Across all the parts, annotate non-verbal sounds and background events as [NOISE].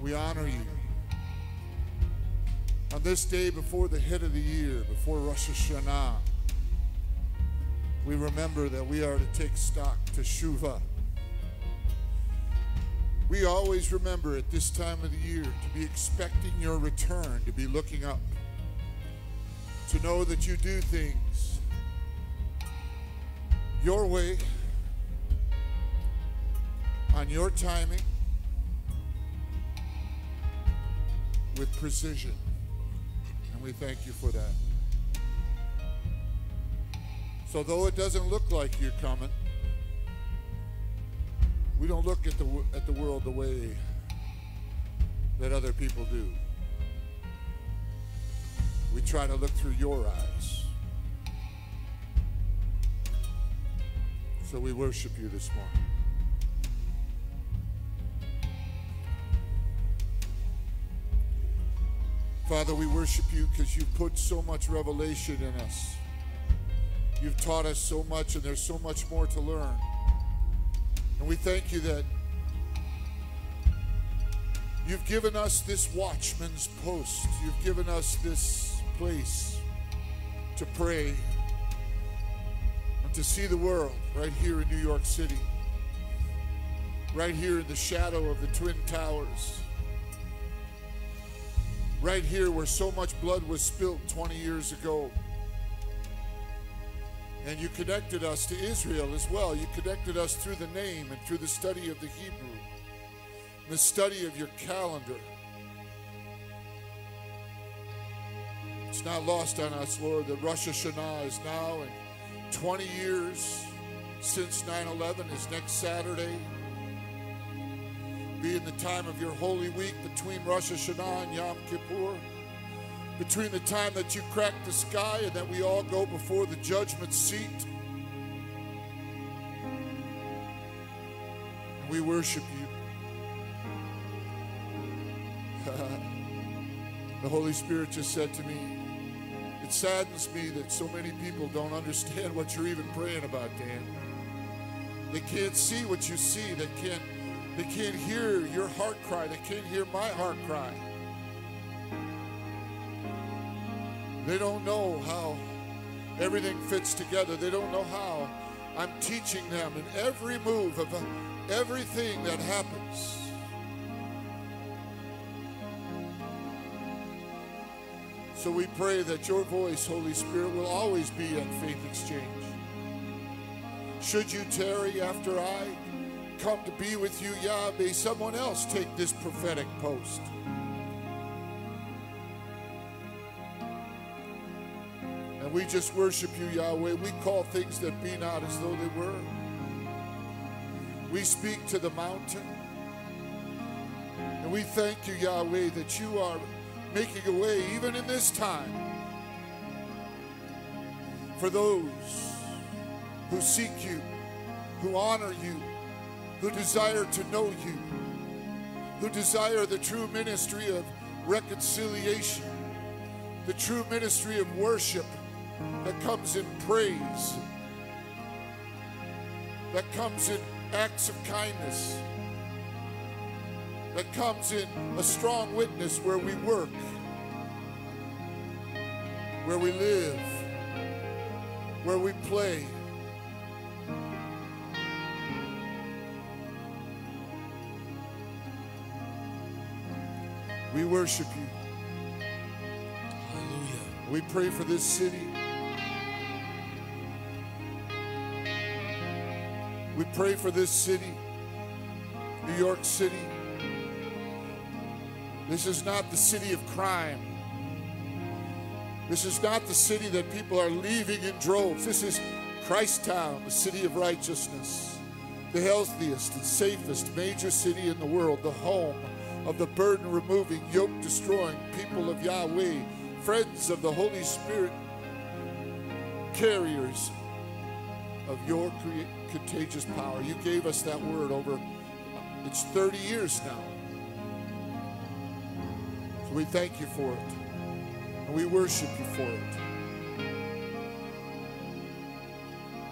We honor you. On this day before the head of the year, before Rosh Hashanah, we remember that we are to take stock to Shuvah. We always remember at this time of the year to be expecting your return, to be looking up, to know that you do things your way, on your timing, with precision. And we thank you for that. So, though it doesn't look like you're coming, we don't look at the, at the world the way that other people do. We try to look through your eyes. So we worship you this morning. Father, we worship you because you've put so much revelation in us. You've taught us so much, and there's so much more to learn. And we thank you that you've given us this watchman's post. You've given us this place to pray and to see the world right here in New York City, right here in the shadow of the Twin Towers right here where so much blood was spilled 20 years ago. And you connected us to Israel as well. You connected us through the name and through the study of the Hebrew, the study of your calendar. It's not lost on us, Lord, that Rosh Hashanah is now and 20 years since 9 11 is next Saturday be in the time of your Holy Week between Rosh Hashanah and Yom Kippur, between the time that you crack the sky and that we all go before the judgment seat. And we worship you. [LAUGHS] the Holy Spirit just said to me, it saddens me that so many people don't understand what you're even praying about, Dan. They can't see what you see. They can't they can't hear your heart cry. They can't hear my heart cry. They don't know how everything fits together. They don't know how I'm teaching them in every move of uh, everything that happens. So we pray that your voice, Holy Spirit, will always be on Faith Exchange. Should you tarry after I come to be with you, Yah, may someone else take this prophetic post. And we just worship you, Yahweh. We call things that be not as though they were. We speak to the mountain. And we thank you, Yahweh, that you are making a way even in this time for those who seek you, who honor you, who desire to know you, who desire the true ministry of reconciliation, the true ministry of worship that comes in praise, that comes in acts of kindness, that comes in a strong witness where we work, where we live, where we play. We worship you. Hallelujah. We pray for this city. We pray for this city, New York City. This is not the city of crime. This is not the city that people are leaving in droves. This is Christtown, the city of righteousness, the healthiest and safest major city in the world, the home of the burden removing, yoke destroying people of Yahweh, friends of the Holy Spirit, carriers of your contagious power. You gave us that word over, it's 30 years now. So we thank you for it. And we worship you for it.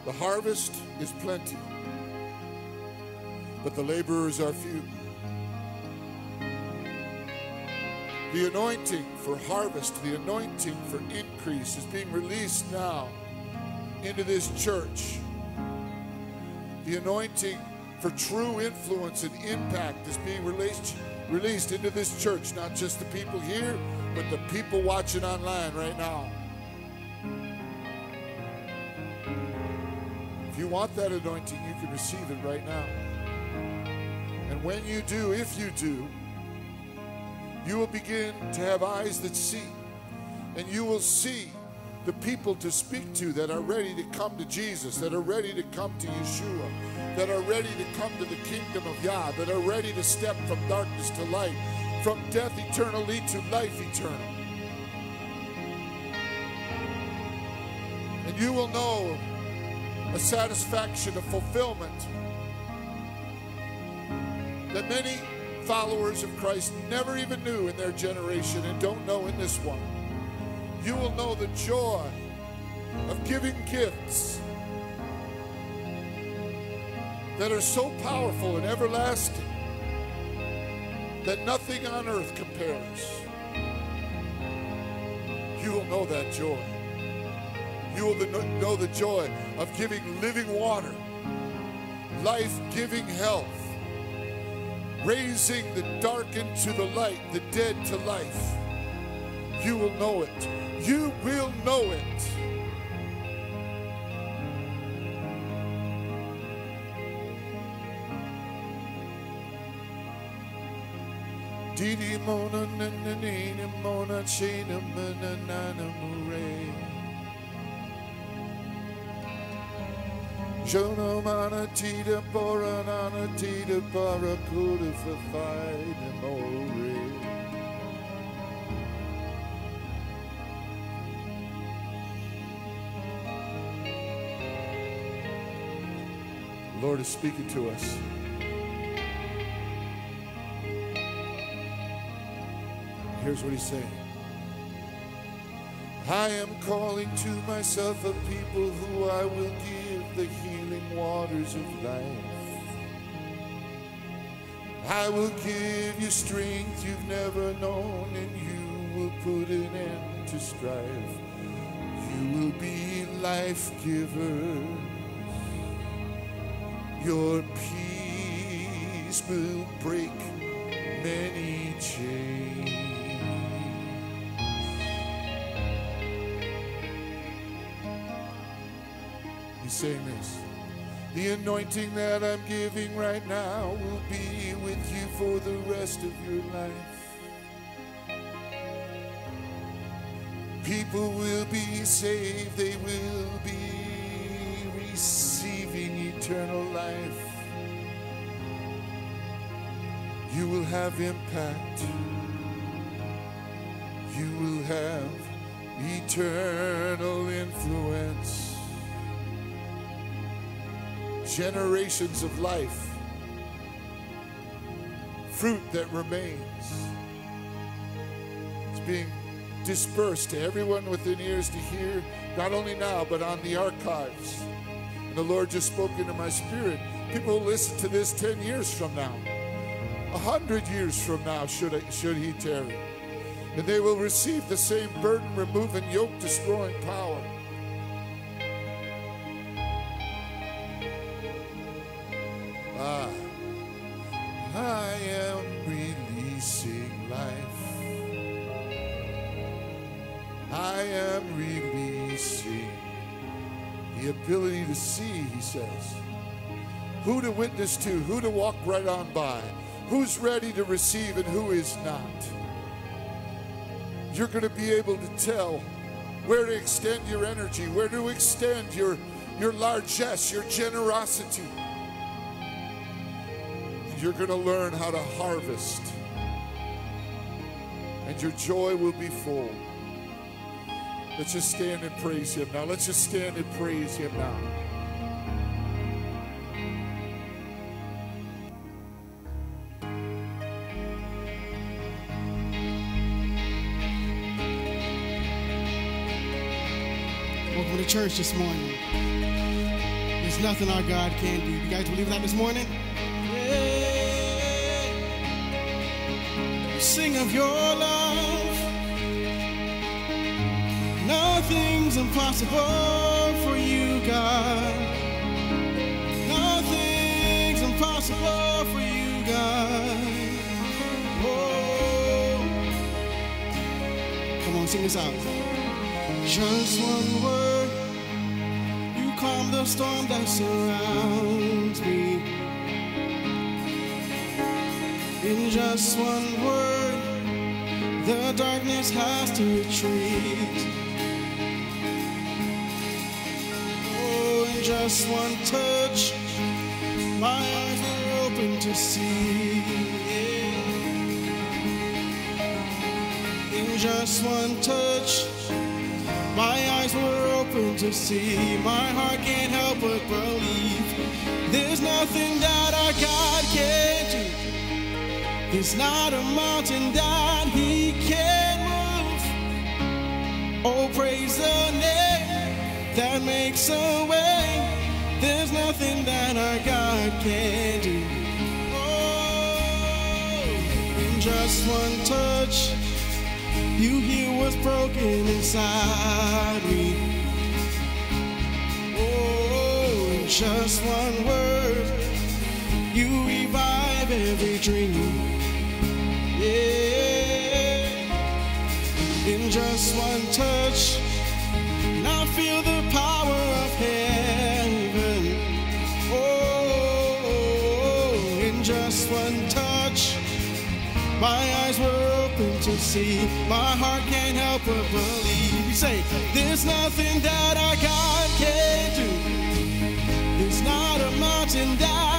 The harvest is plenty, but the laborers are few. The anointing for harvest, the anointing for increase is being released now into this church. The anointing for true influence and impact is being released, released into this church, not just the people here, but the people watching online right now. If you want that anointing, you can receive it right now. And when you do, if you do, you will begin to have eyes that see, and you will see the people to speak to that are ready to come to Jesus, that are ready to come to Yeshua, that are ready to come to the kingdom of Yah, that are ready to step from darkness to light, from death eternally to life eternal. And you will know a satisfaction, a fulfillment that many followers of Christ never even knew in their generation and don't know in this one. You will know the joy of giving gifts that are so powerful and everlasting that nothing on earth compares. You will know that joy. You will know the joy of giving living water, life giving health, raising the darkened to the light, the dead to life. You will know it. You will know it. Didi mona na na na mona chena. Jona mana tita pora nana tita para kuda for fight more. Lord is speaking to us. Here's what he's saying. I am calling to myself a people who I will give the healing waters of life. I will give you strength you've never known, and you will put an end to strife. You will be life givers. Your peace will break many chains. He's saying this. The anointing that I'm giving right now will be with you for the rest of your life. People will be saved, they will be receiving eternal life. You will have impact. You will have eternal influence. Generations of life. Fruit that remains. It's being dispersed to everyone within ears to hear, not only now, but on the archives. And the Lord just spoke into my spirit. People will listen to this 10 years from now, a hundred years from now, should, I, should He tarry. And they will receive the same burden removing, yoke destroying power. Am releasing the ability to see, he says. Who to witness to, who to walk right on by, who's ready to receive and who is not. You're going to be able to tell where to extend your energy, where to extend your, your largesse, your generosity. And You're going to learn how to harvest, and your joy will be full. Let's just stand and praise Him now. Let's just stand and praise Him now. Welcome to church this morning. There's nothing our God can do. You guys believe that this morning? Yeah. Sing of your love. Nothing's impossible for you, God. Nothing's impossible for you, God. Oh. Come on, sing this out. Just one word, you calm the storm that surrounds me. In just one word, the darkness has to retreat. Just one touch, my eyes are open to see. In just one touch, my eyes were open to see. My heart can't help but believe. There's nothing that our God can't do. There's not a mountain that He can't move. Oh, praise the name that makes a way. There's nothing that our God can't do. Oh, in just one touch. You hear what's broken inside me. Oh, in just one word, you revive every dream. Yeah, in just one touch, and I feel the power My eyes were open to see. My heart can't help but believe. You say, There's nothing that our God can't do. There's not a mountain that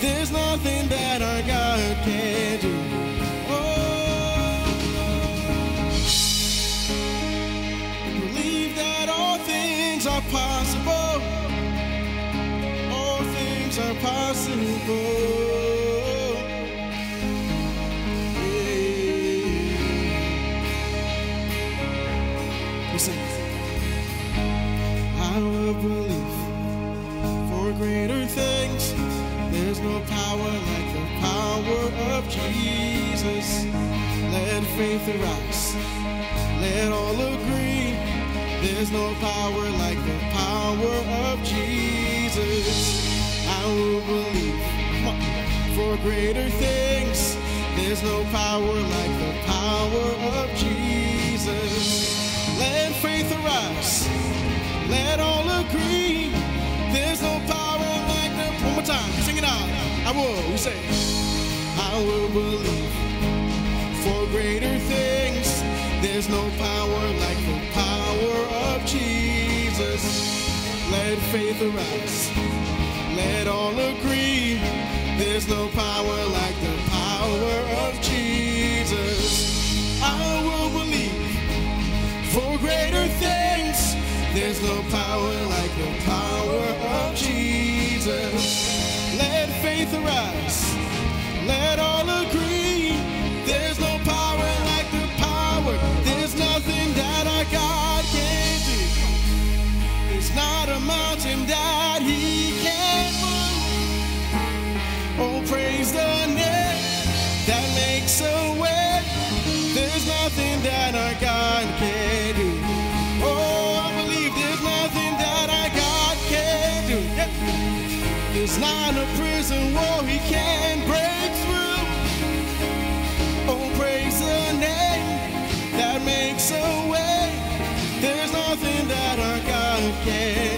There's nothing that our God can't do. Oh, believe that all things are possible. All things are possible. Of Jesus. Let faith arise. Let all agree. There's no power like the power of Jesus. I will believe for greater things. There's no power like the power of Jesus. Let faith arise. Let all agree. There's no power like the. One more time. Sing it out. I will. We say, I will believe for greater things. There's no power like the power of Jesus. Let faith arise. Let all agree. There's no power like the power of Jesus. I will believe for greater things. There's no power like the power of Jesus. Let faith arise. Let all agree. There's no power like the power. There's nothing that our God can't do It's not a mountain that he can't move. Oh, praise the name that makes a way. There's nothing that I can can do. Oh, I believe there's nothing that I God can do. There's not a mountain that He can't God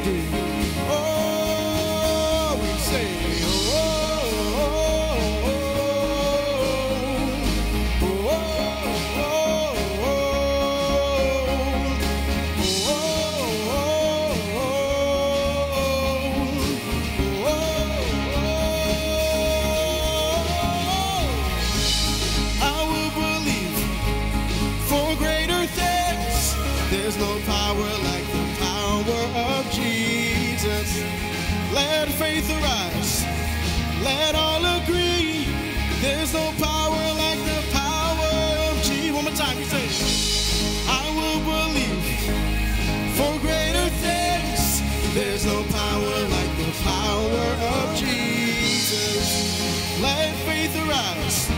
arise.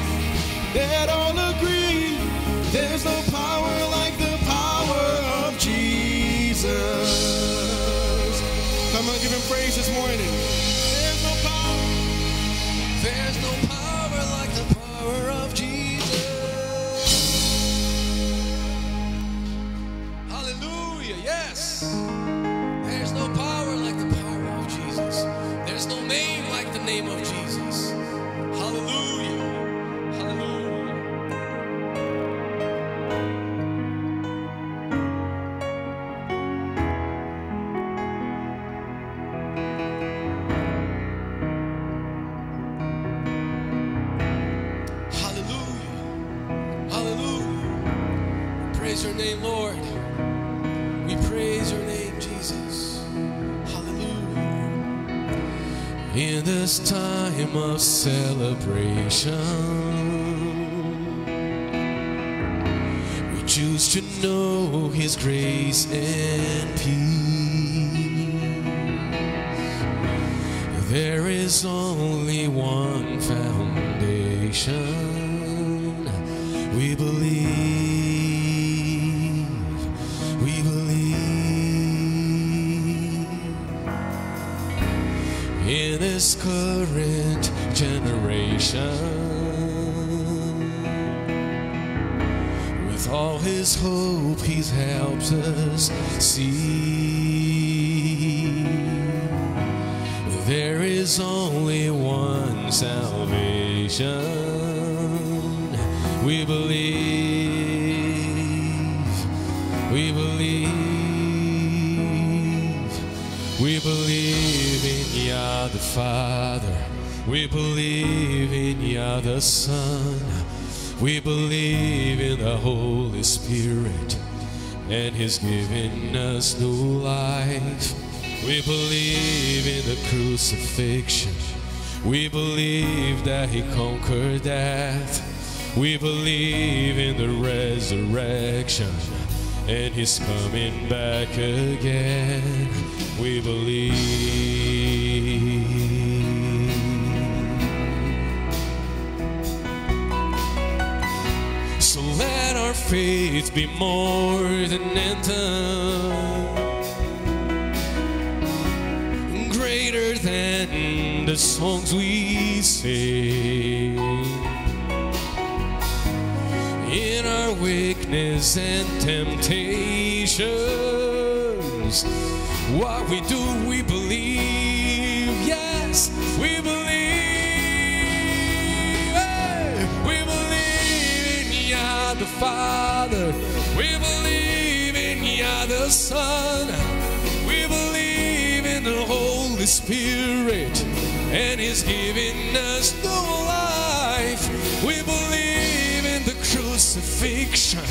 Let all agree. There's no we choose to know His grace and peace. There is only one foundation. We believe, we believe in this current generation. With all his hope, he's helped us see. There is only one salvation. We believe, we believe, we believe in Yah the Father. We believe in Yah the Son. We believe in the Holy Spirit and He's given us new life. We believe in the crucifixion. We believe that He conquered death. We believe in the resurrection and He's coming back again. We believe. Faith be more than anthem, greater than the songs we sing. In our weakness and temptations, what we do, Father. We believe in Yah the Son. We believe in the Holy Spirit, and He's giving us new life. We believe in the crucifixion.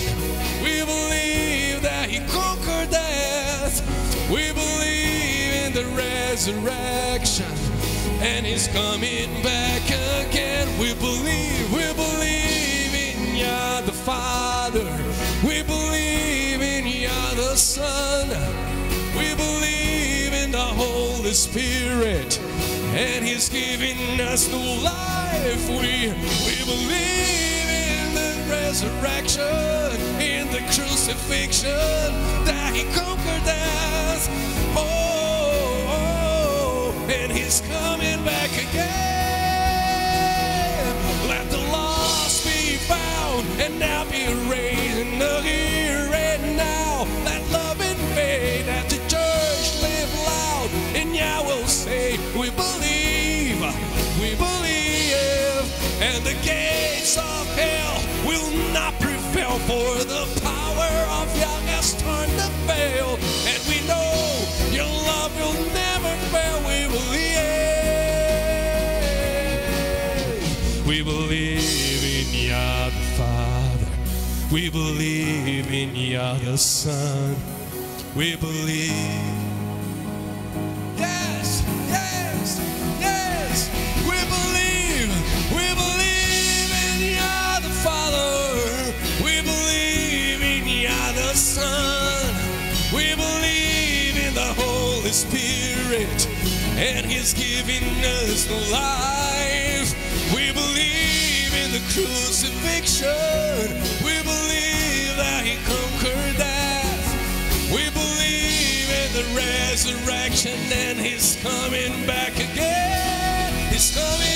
We believe that He conquered death. We believe in the resurrection, and He's coming back again. We believe, we believe in Yah Father. We believe in Yah the Son. We believe in the Holy Spirit, and He's giving us new life. We, we believe in the resurrection, in the crucifixion, that He conquered death. Oh, oh, oh, and He's coming back again. Found, and now be We believe in Yah, the Son. We believe. Yes, yes, yes. We believe. We believe in Yah, the Father. We believe in Yah, the Son. We believe in the Holy Spirit. And He's giving us life. We believe in the crucifixion already conquered death. We believe in the resurrection and He's coming back again. He's coming.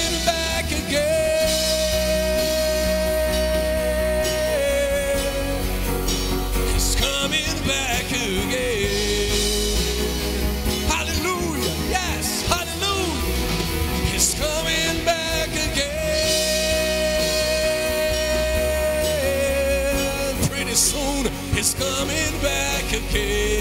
coming back again.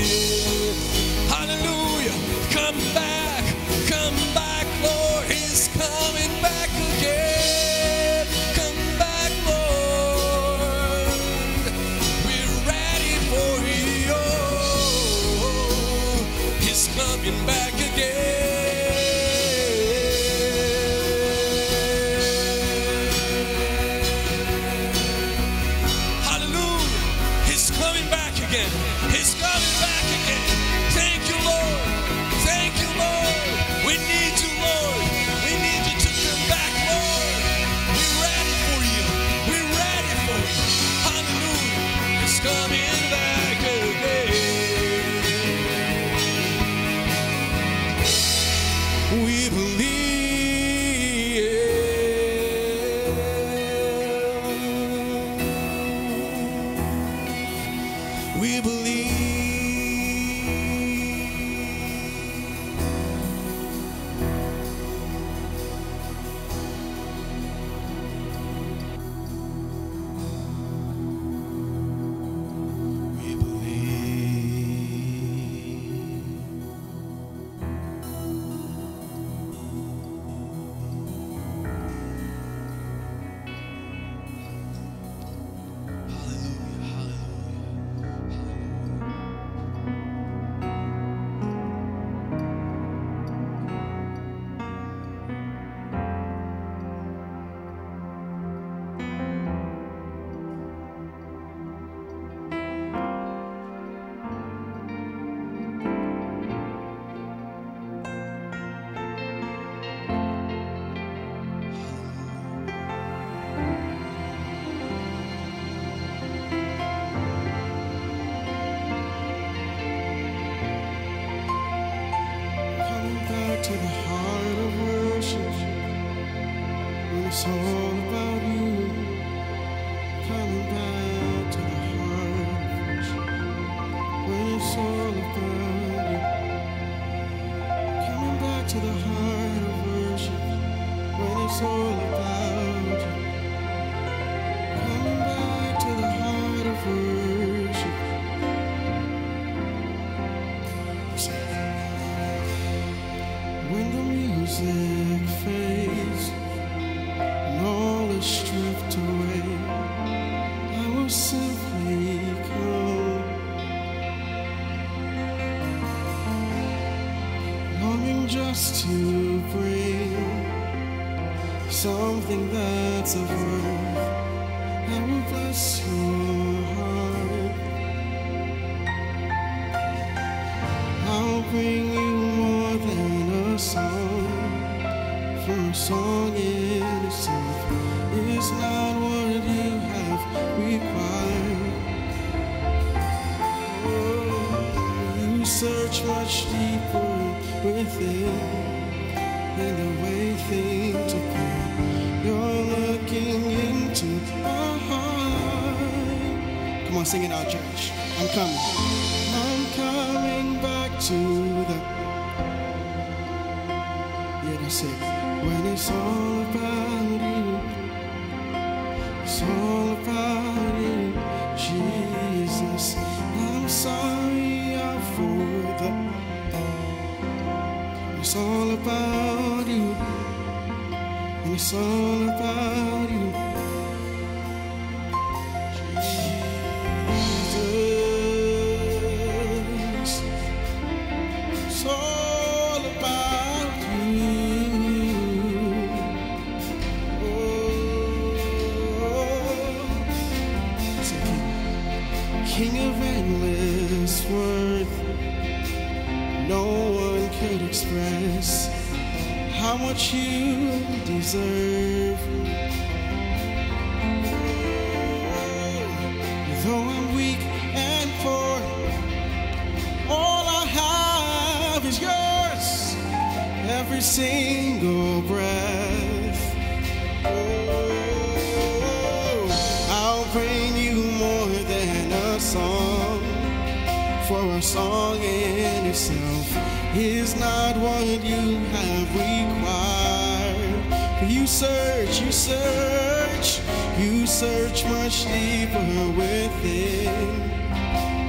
is not what you have required. You search, you search, you search much deeper within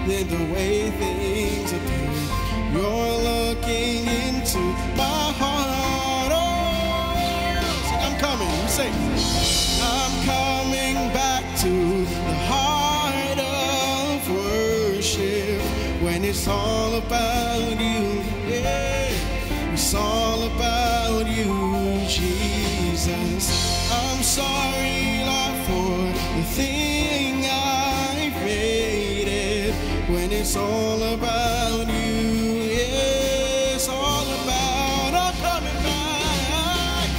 than the way things appear. You're looking into my heart. Oh, I'm coming. You say, I'm coming back to the heart of worship when it's all about you. sorry, Lord, for the thing I created when it's all about you. Yeah, it's all about I'm coming back.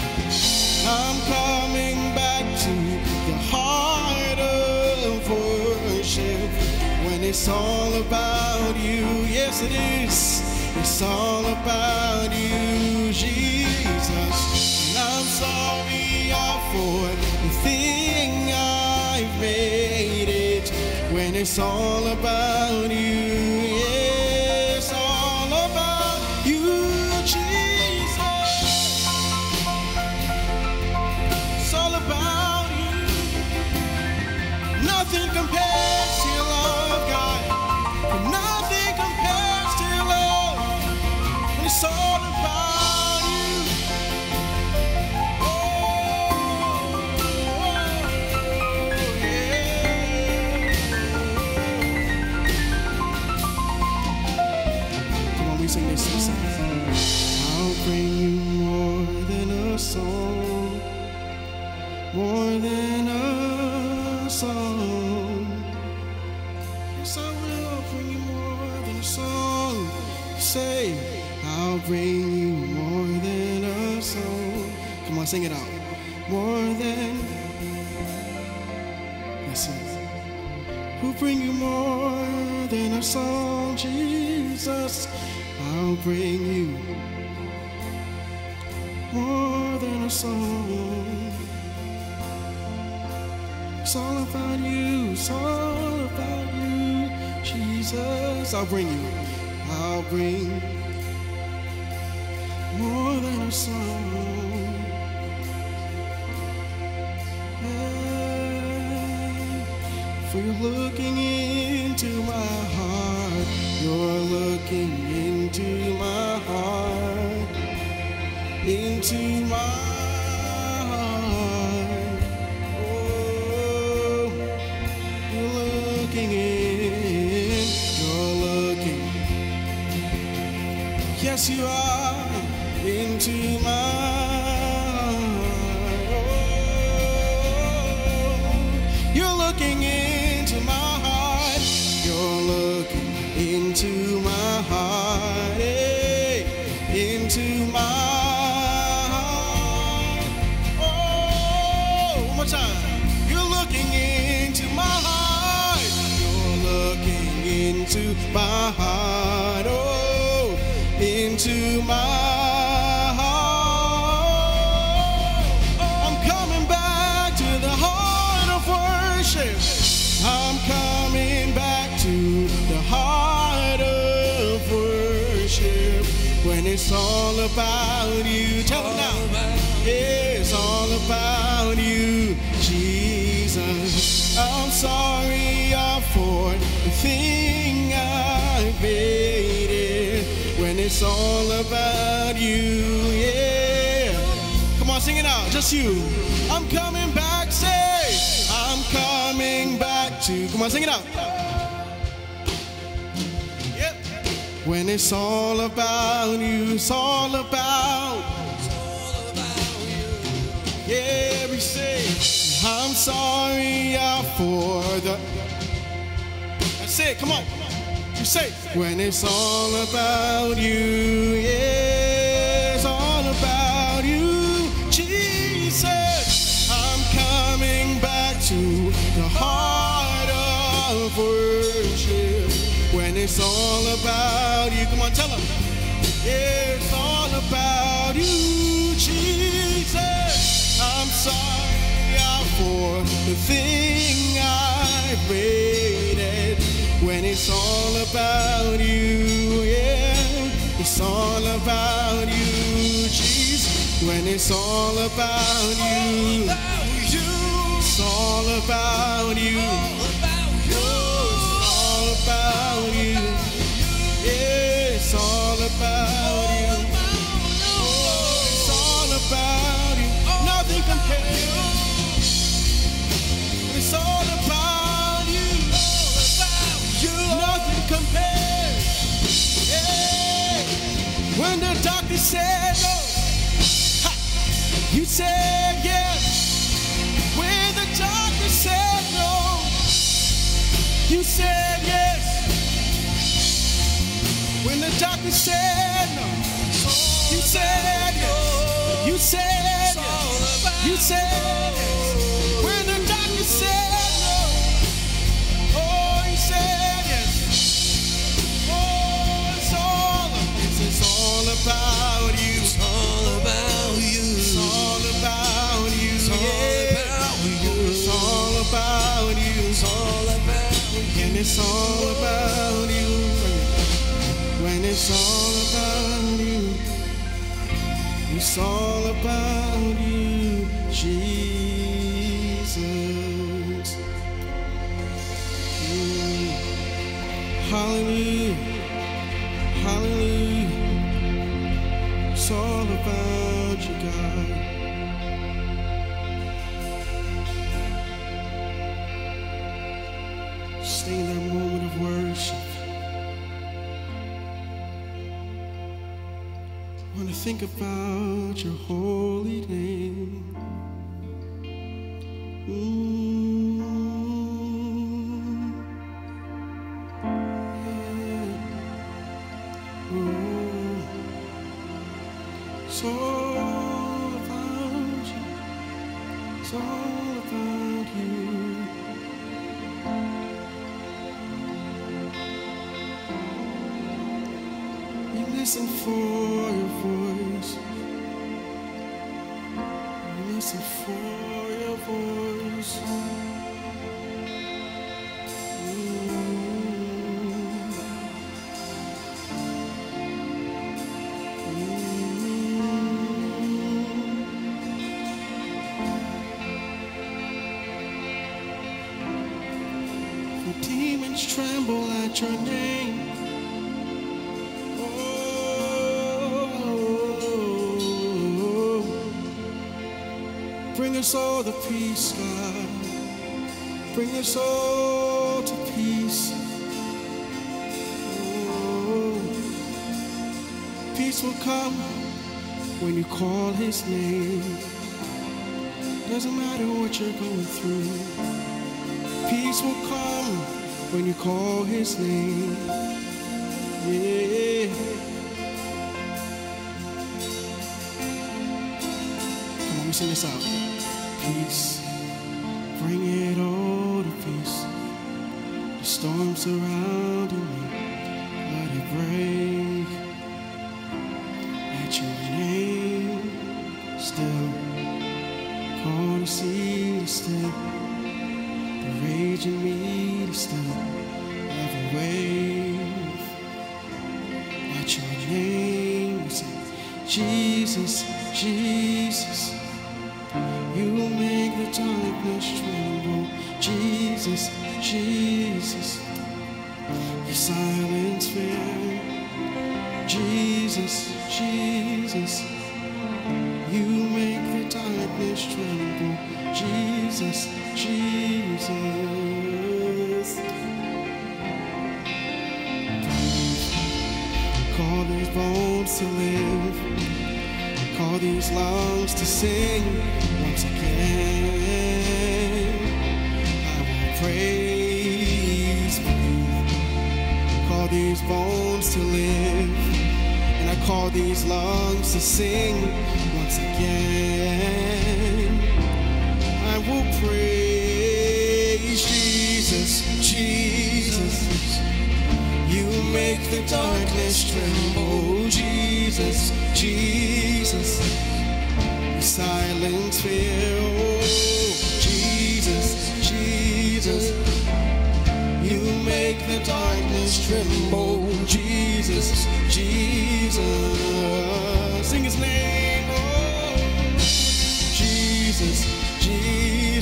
I'm coming back to the heart of worship when it's all about you. Yes, it is. It's all about you. it's all about you. Sing it out. More than that's it. Who bring you more than a song, Jesus? I'll bring you more than a song. It's all about you. It's all about you, Jesus. I'll bring you. I'll bring when it's all about you, yeah, it's all about you, Jesus. I'm coming back to the heart of worship. When it's all about you, come on, tell them. Yeah, it's all about you, Jesus. I'm sorry out for the thing I made when it's all about When it's all about you, it's all about you. It's all about you. It's all about you. It's all about you. Nothing compares. It's all about you. Nothing compares. When the doctor you said yes. When the doctor said no, you said yes. When the doctor said no, you said yes. You said yes. You said yes. When the doctor said it's all about you. When it's all about you, it's all about you, Jesus. Mm. Hallelujah. Think about your holy name. Us all to peace, God. Bring us all to peace. Oh, peace will come when you call His name. Doesn't matter what you're going through. Peace will come when you call His name. Yeah. Come on, we sing this out. Peace,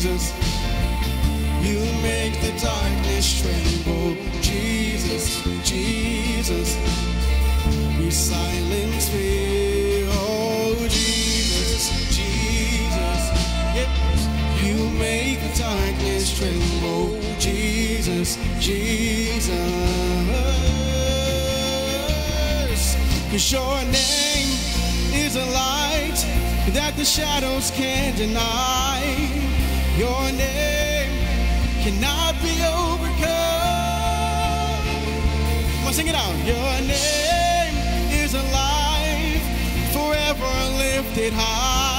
Jesus. You make the darkness tremble, Jesus, Jesus. You silence fear, oh Jesus, Jesus. Yep. You make the darkness tremble, Jesus, Jesus. Cause your name is a light that the shadows can't deny. Your name cannot be overcome. Come on, sing it out. Your name is alive, forever lifted high.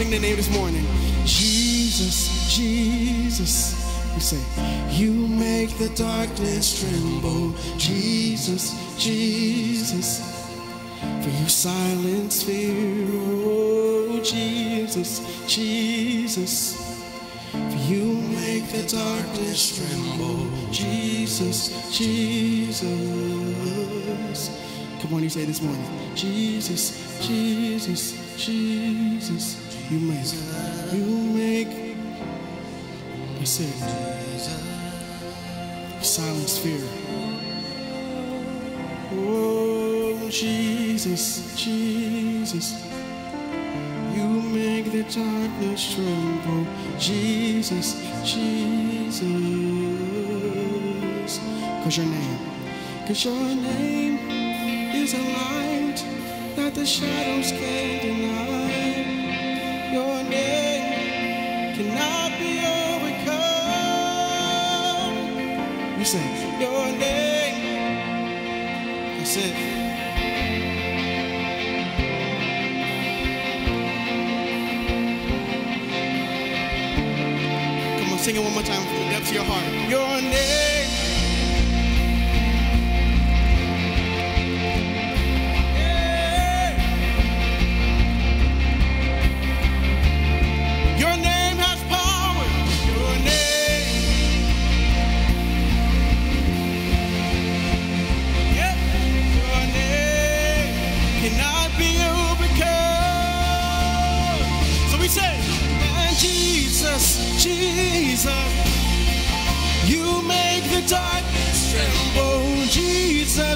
Sing the name this morning. Jesus, Jesus. We say, You make the darkness tremble. Jesus, Jesus. For you silence fear. Oh, Jesus, Jesus. For you make the darkness tremble. Jesus, Jesus. Come on, you say this morning. Jesus, Jesus, Jesus. You make, you make. That's it. Silence fear. Oh, Jesus, Jesus. You make the darkness tremble. Jesus, Jesus. Cause your name, cause your name is a light that the shadows can't deny. Say, Your name. That's it. Come on, sing it one more time from the depths of your heart. Your name.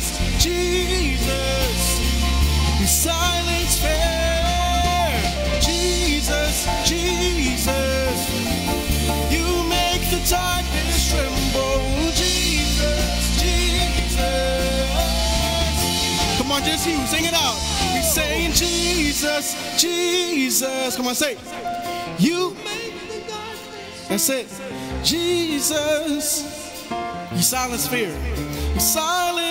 Jesus, Jesus, you silence fear. Jesus, Jesus, you make the darkness tremble. Jesus, Jesus. Come on, just you, sing it out. We saying Jesus, Jesus. Come on, say. it. You make the darkness. that's it. Jesus. You silence fear. You silence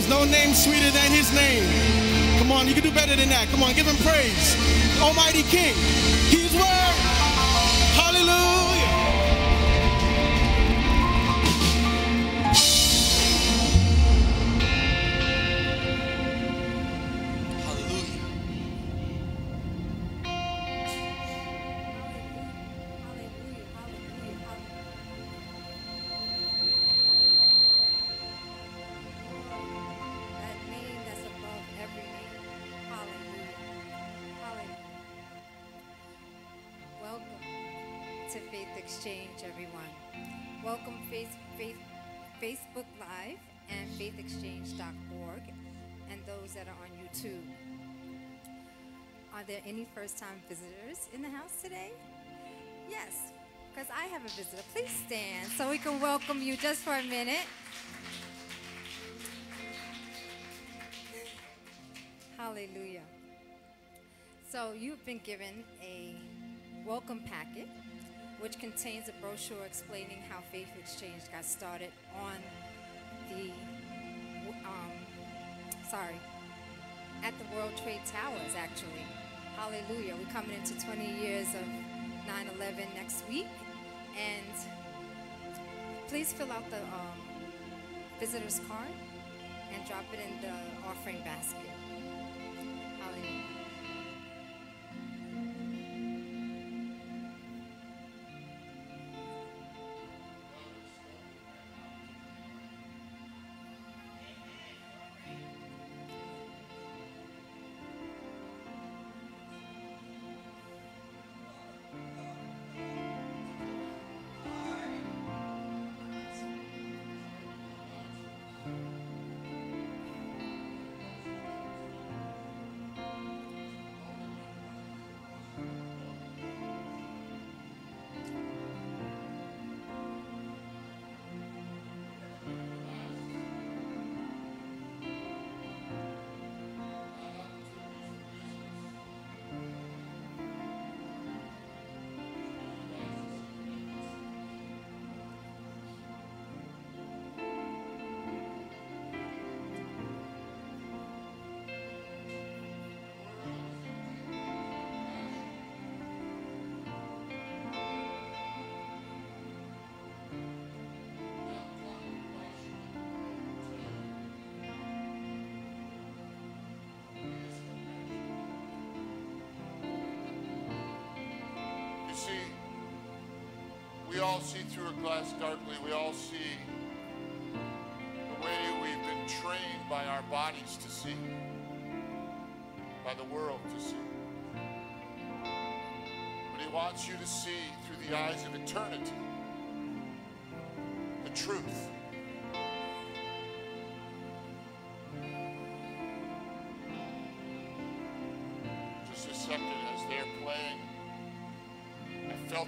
There's no name sweeter than his name. Come on, you can do better than that. Come on, give him praise. Almighty King, are. Are there any first time visitors in the house today? Yes, because I have a visitor. Please stand so we can welcome you just for a minute. Hallelujah. So you've been given a welcome packet, which contains a brochure explaining how Faith Exchange got started on the, um, sorry, at the World Trade Towers, actually. Hallelujah. We're coming into 20 years of 9/11 next week, and please fill out the um, visitor's card and drop it in the offering basket. All see through a glass darkly. We all see the way we've been trained by our bodies to see, by the world to see. But He wants you to see through the eyes of eternity the truth.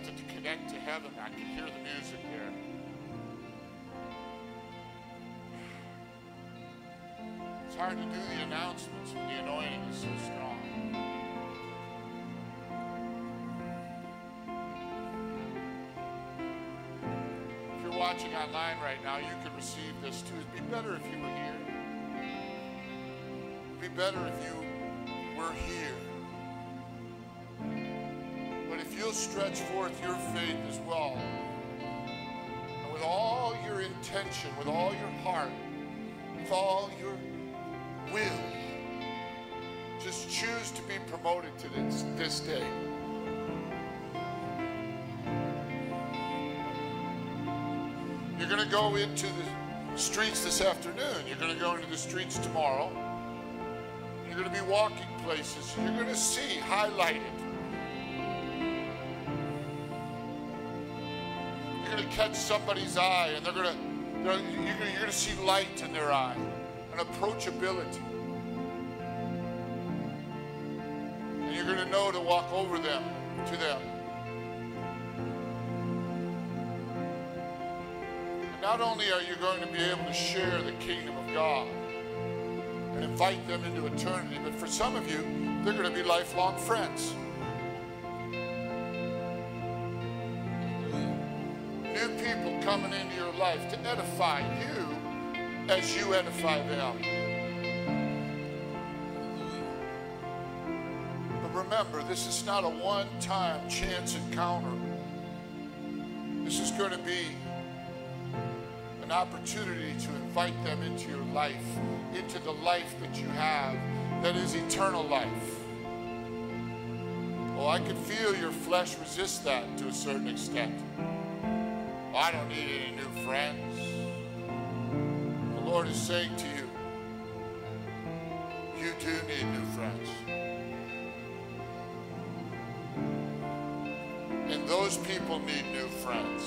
It to connect to heaven. I could hear the music there. It's hard to do the announcements when the anointing is so strong. If you're watching online right now, you can receive this too. It'd be better if you were here. It'd be better if you were here. Stretch forth your faith as well, and with all your intention, with all your heart, with all your will, just choose to be promoted to this, this day. You're going to go into the streets this afternoon. You're going to go into the streets tomorrow. You're going to be walking places. You're going to see highlighted catch somebody's eye, and they're going to, you're going to, see light in their eye, an approachability. And you're going to know to walk over them, to them. And not only are you going to be able to share the kingdom of God and invite them into eternity, but for some of you, they're going to be lifelong friends. Edify you as you edify them. But remember, this is not a one time chance encounter. This is going to be an opportunity to invite them into your life, into the life that you have that is eternal life. Oh, I can feel your flesh resist that to a certain extent. I don't need any new friends. The Lord is saying to you, you do need new friends. And those people need new friends.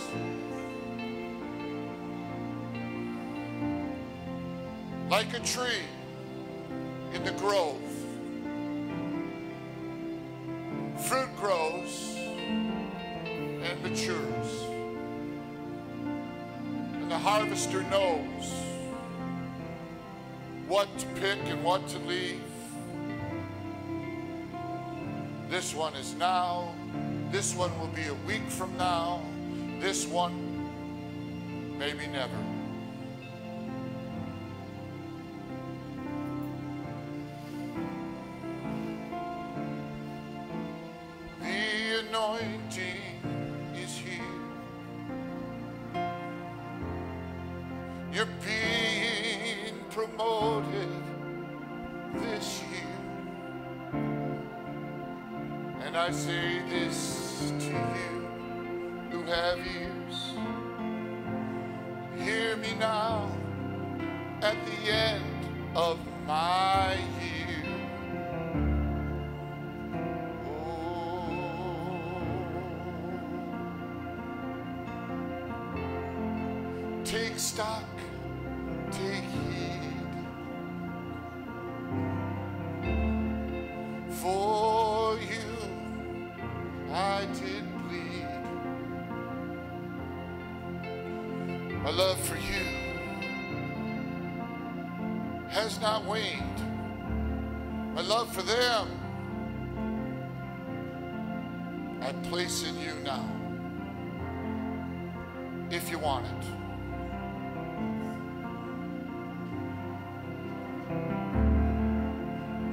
Like a tree in the grove, minister knows what to pick and what to leave. This one is now. This one will be a week from now. This one, maybe never. For you I did bleed. My love for you has not waned. My love for them I place in you now. If you want it.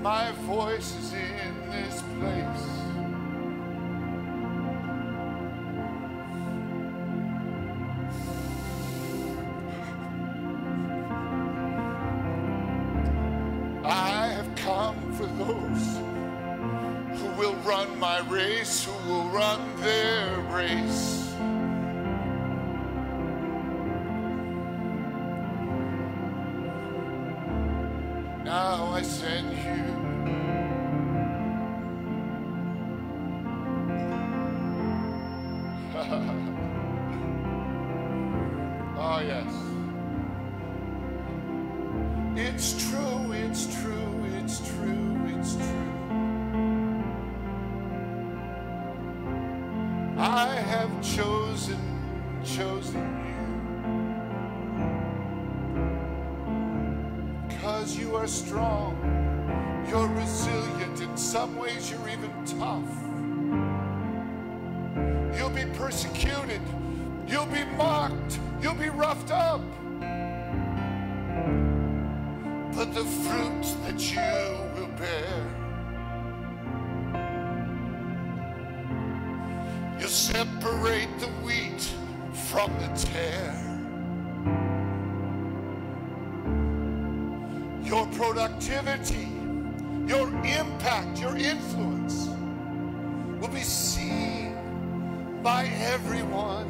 My voice is this place. Are strong, you're resilient, in some ways, you're even tough. You'll be persecuted, you'll be mocked, you'll be roughed up. But the fruit that you will bear, you'll separate the wheat from the tare. Productivity, your impact, your influence will be seen by everyone.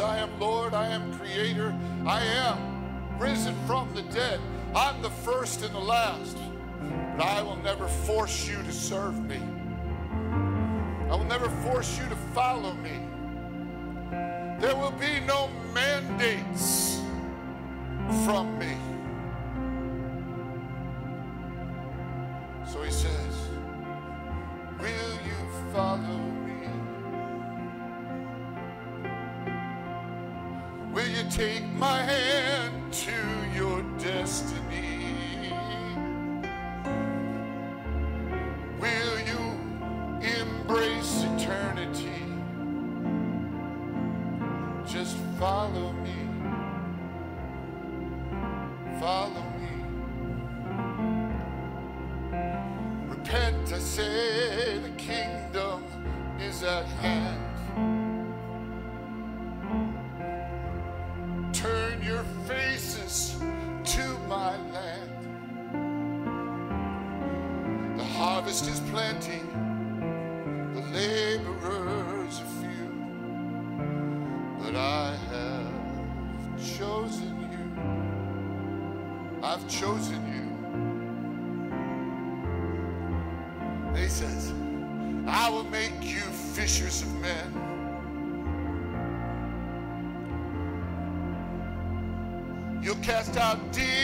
I am Lord. I am Creator. I am risen from the dead. I'm the first and the last. But I will never force you to serve me. I will never force you to follow me. There will be no mandates from me. My hand You'll cast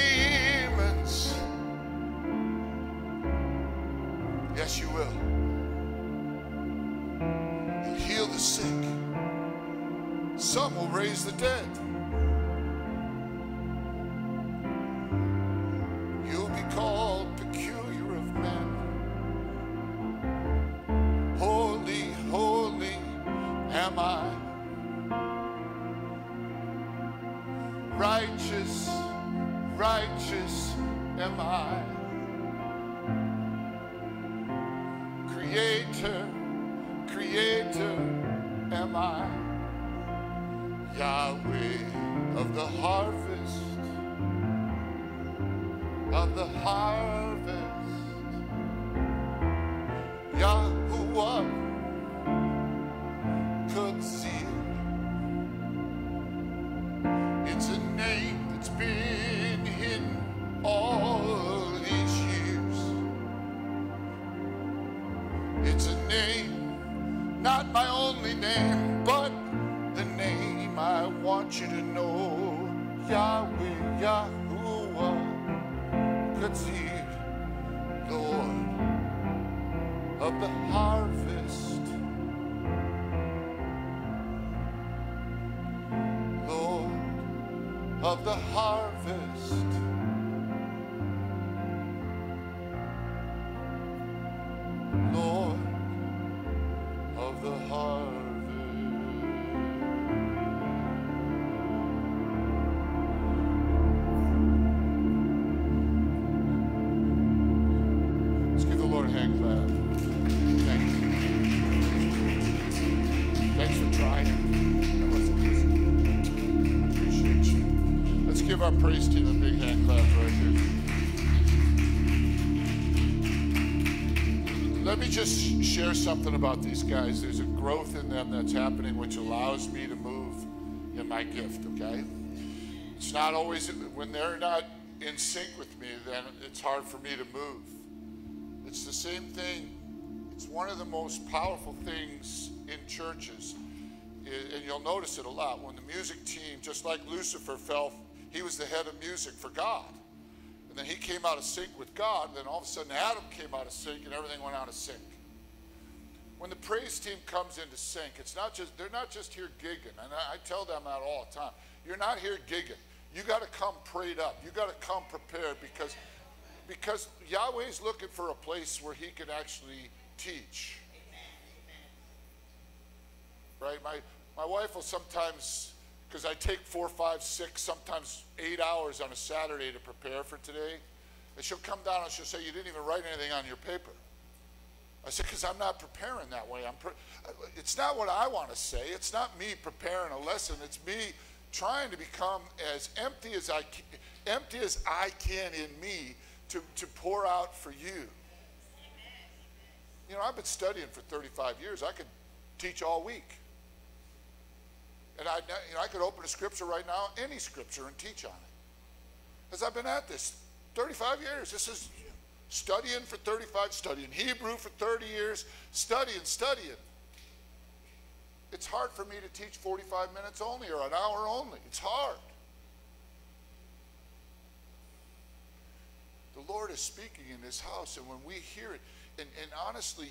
of the harvest. Share something about these guys. There's a growth in them that's happening which allows me to move in my gift, okay? It's not always, when they're not in sync with me, then it's hard for me to move. It's the same thing. It's one of the most powerful things in churches. And you'll notice it a lot. When the music team, just like Lucifer fell, he was the head of music for God. And then he came out of sync with God. And then all of a sudden Adam came out of sync and everything went out of sync. When the praise team comes into sync, it's not just, they're not just here gigging. And I, I tell them that all the time. You're not here gigging. You got to come prayed up. You got to come prepared because because Yahweh's looking for a place where he can actually teach. Right? My my wife will sometimes, because I take four, five, six, sometimes eight hours on a Saturday to prepare for today, and she'll come down and she'll say, "You didn't even write anything on your paper." I said, "Because I'm not preparing that way. I'm. It's not what I want to say. It's not me preparing a lesson. It's me trying to become as empty as I ca- empty as I can in me to, to pour out for you. You know, I've been studying for 35 years. I could teach all week. And I, you know, I could open a scripture right now, any scripture, and teach on it. Because I've been at this 35 years. This is studying for 35, studying Hebrew for 30 years, studying, studying. It's hard for me to teach 45 minutes only or an hour only. It's hard. The Lord is speaking in this house, and when we hear it, and, and honestly,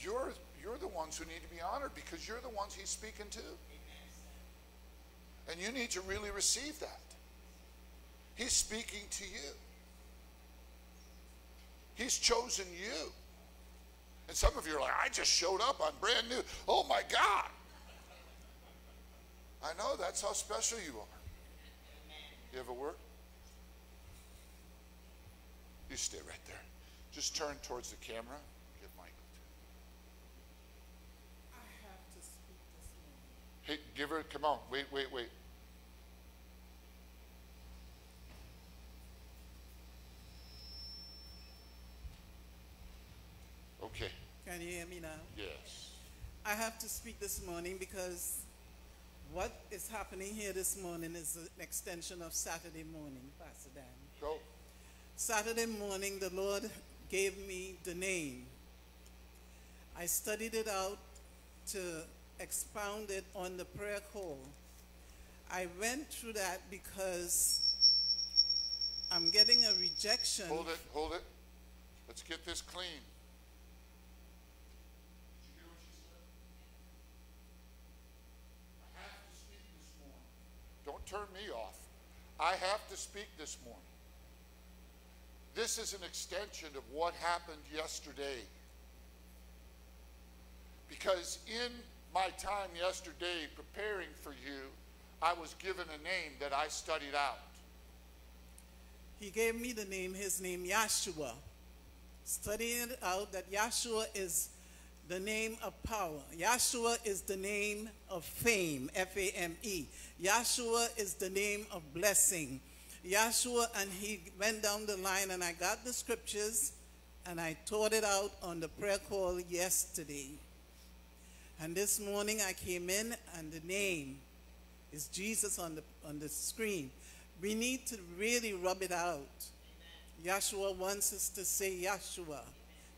you're, you're the ones who need to be honored because you're the ones He's speaking to. And you need to really receive that. He's speaking to you, He's chosen you. And some of you are like, I just showed up, I'm brand new. Oh my God. I know that's how special you are. You have a word? You stay right there. Just turn towards the camera. Get Michael. I have to speak this morning. Hey, give her, come on. Wait, wait, wait. Okay, Can you hear me now? yes. I have to speak this morning because what is happening here this morning is an extension of Saturday morning, Pastor Dan. Go. Saturday morning, the Lord gave me the name I studied it out to expound it on the prayer call. I went through that because I'm getting a rejection. Hold it, hold it. Let's get this clean. Don't turn me off. I have to speak this morning. This is an extension of what happened yesterday. Because in my time yesterday preparing for you, I was given a name that I studied out. He gave me the name, his name Yahshua. Studying out that Yahshua is the name of power. Yahshua is the name of fame, F A M E. Yahshua is the name of blessing. Yahshua, and he went down the line, and I got the scriptures and I taught it out on the prayer call yesterday. And this morning I came in, and the name is Jesus on the, on the screen. We need to really rub it out. Yahshua wants us to say Yahshua.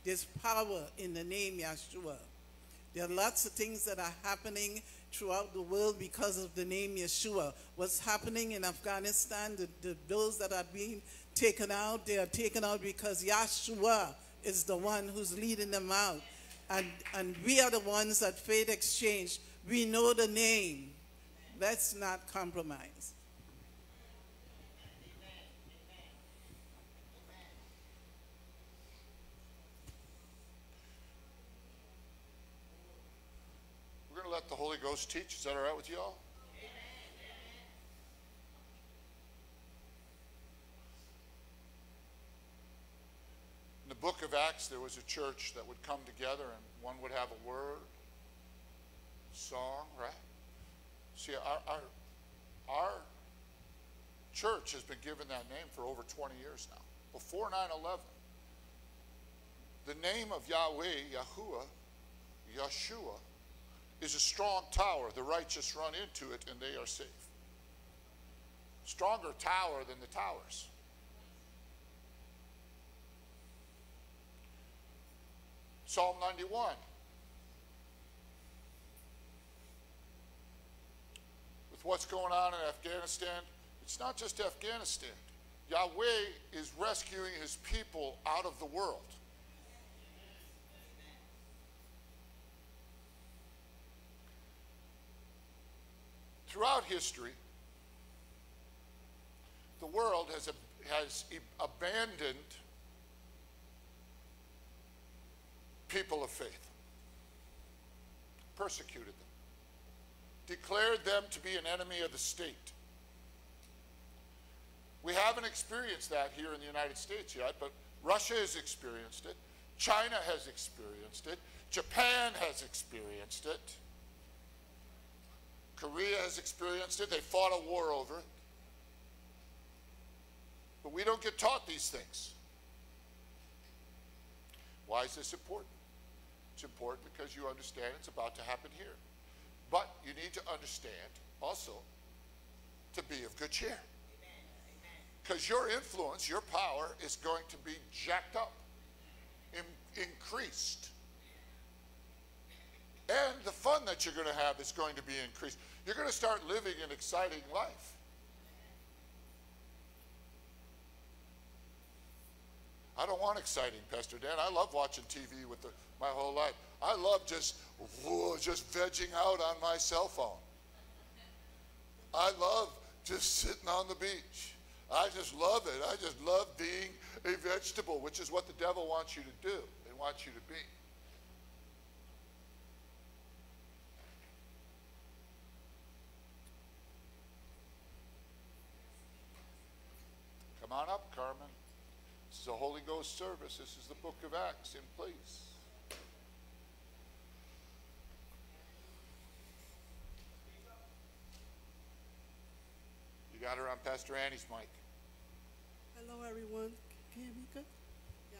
There's power in the name Yeshua. There are lots of things that are happening throughout the world because of the name Yeshua. What's happening in Afghanistan, the, the, those that are being taken out, they are taken out because Yeshua is the one who's leading them out. And, and we are the ones at Faith Exchange. We know the name. Let's not compromise. Let the Holy Ghost teach. Is that all right with you all? In the book of Acts, there was a church that would come together and one would have a word, song, right? See, our, our, our church has been given that name for over 20 years now. Before 9 11, the name of Yahweh, Yahuwah, Yeshua, is a strong tower. The righteous run into it and they are safe. Stronger tower than the towers. Psalm 91. With what's going on in Afghanistan, it's not just Afghanistan. Yahweh is rescuing his people out of the world. Throughout history, the world has, has abandoned people of faith, persecuted them, declared them to be an enemy of the state. We haven't experienced that here in the United States yet, but Russia has experienced it, China has experienced it, Japan has experienced it. Korea has experienced it. They fought a war over it. But we don't get taught these things. Why is this important? It's important because you understand it's about to happen here. But you need to understand also to be of good cheer. Because your influence, your power is going to be jacked up, in, increased. And the fun that you're going to have is going to be increased. You're going to start living an exciting life. I don't want exciting, Pastor Dan. I love watching TV with the, my whole life. I love just just vegging out on my cell phone. I love just sitting on the beach. I just love it. I just love being a vegetable, which is what the devil wants you to do and wants you to be. Come on up, Carmen. This is a Holy Ghost service. This is the book of Acts in place. You got her on Pastor Annie's mic. Hello, everyone. Can you hear me good? Yeah.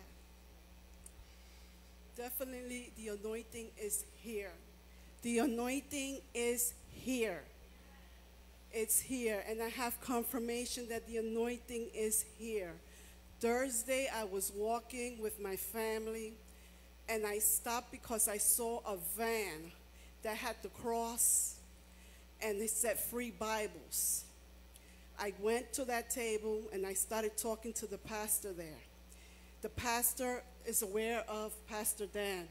Definitely, the anointing is here. The anointing is here. It's here, and I have confirmation that the anointing is here. Thursday, I was walking with my family, and I stopped because I saw a van that had the cross and it said free Bibles. I went to that table and I started talking to the pastor there. The pastor is aware of Pastor Dan.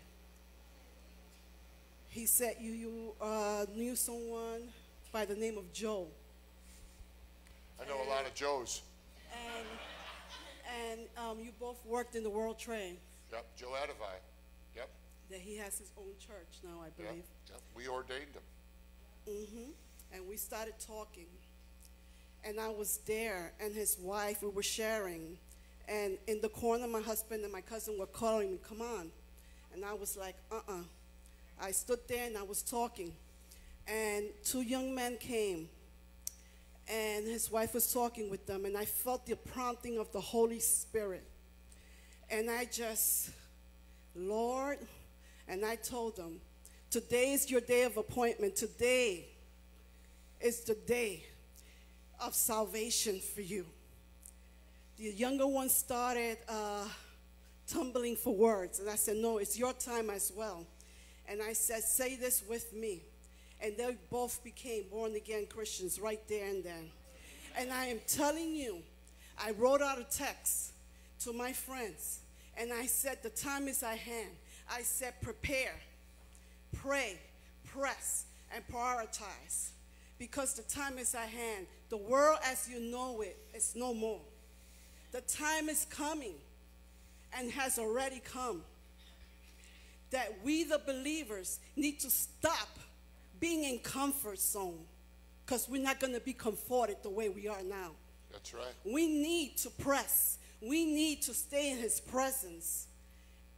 He said, You, you uh, knew someone by the name of Joe. I know a lot of Joes. And, and um, you both worked in the World Trade. Yep, Joe Adivai. Yep, That he has his own church now, I believe. yep. We ordained him. Mm-hmm. And we started talking. And I was there, and his wife, we were sharing. And in the corner, my husband and my cousin were calling me, Come on. And I was like, Uh uh I stood there and I was talking. And two young men came. And his wife was talking with them. And I felt the prompting of the Holy Spirit. And I just, Lord, and I told them, Today is your day of appointment. Today is the day of salvation for you. The younger one started uh, tumbling for words, and I said, No, it's your time as well. And I said, Say this with me. And they both became born again Christians right there and then. And I am telling you, I wrote out a text to my friends, and I said, The time is at hand. I said, Prepare, pray, press, and prioritize because the time is at hand. The world as you know it is no more. The time is coming and has already come that we, the believers, need to stop being in comfort zone because we're not going to be comforted the way we are now. That's right. We need to press. We need to stay in His presence.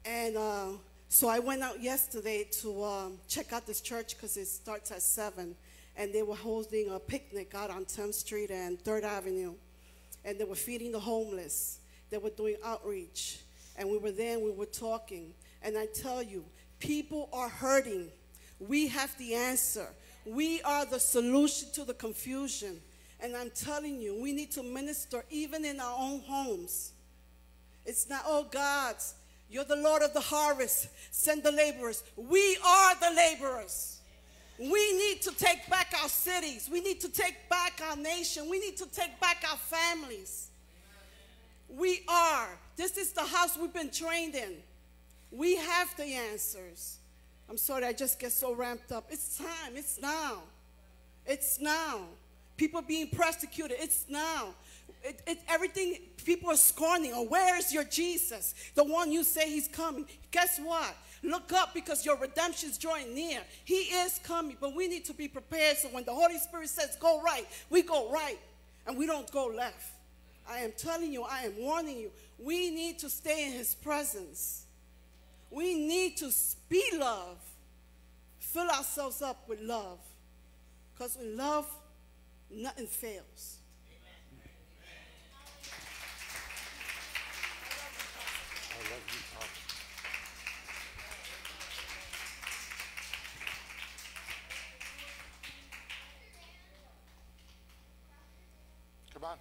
And uh, so I went out yesterday to um, check out this church because it starts at 7. And they were holding a picnic out on 10th Street and 3rd Avenue. And they were feeding the homeless. They were doing outreach. And we were there and we were talking. And I tell you, people are hurting. We have the answer. We are the solution to the confusion. And I'm telling you, we need to minister even in our own homes. It's not, oh God, you're the Lord of the harvest. Send the laborers. We are the laborers. We need to take back our cities. We need to take back our nation. We need to take back our families. We are. This is the house we've been trained in. We have the answers. I'm sorry, I just get so ramped up. It's time. It's now. It's now. People being persecuted. It's now. It, it, everything people are scorning. Oh, where is your Jesus? The one you say he's coming. Guess what? Look up because your redemption is drawing near. He is coming, but we need to be prepared so when the Holy Spirit says go right, we go right and we don't go left. I am telling you, I am warning you. We need to stay in his presence. We need to be love. Fill ourselves up with love. Because in love, nothing fails. I love you, Papa. Come on.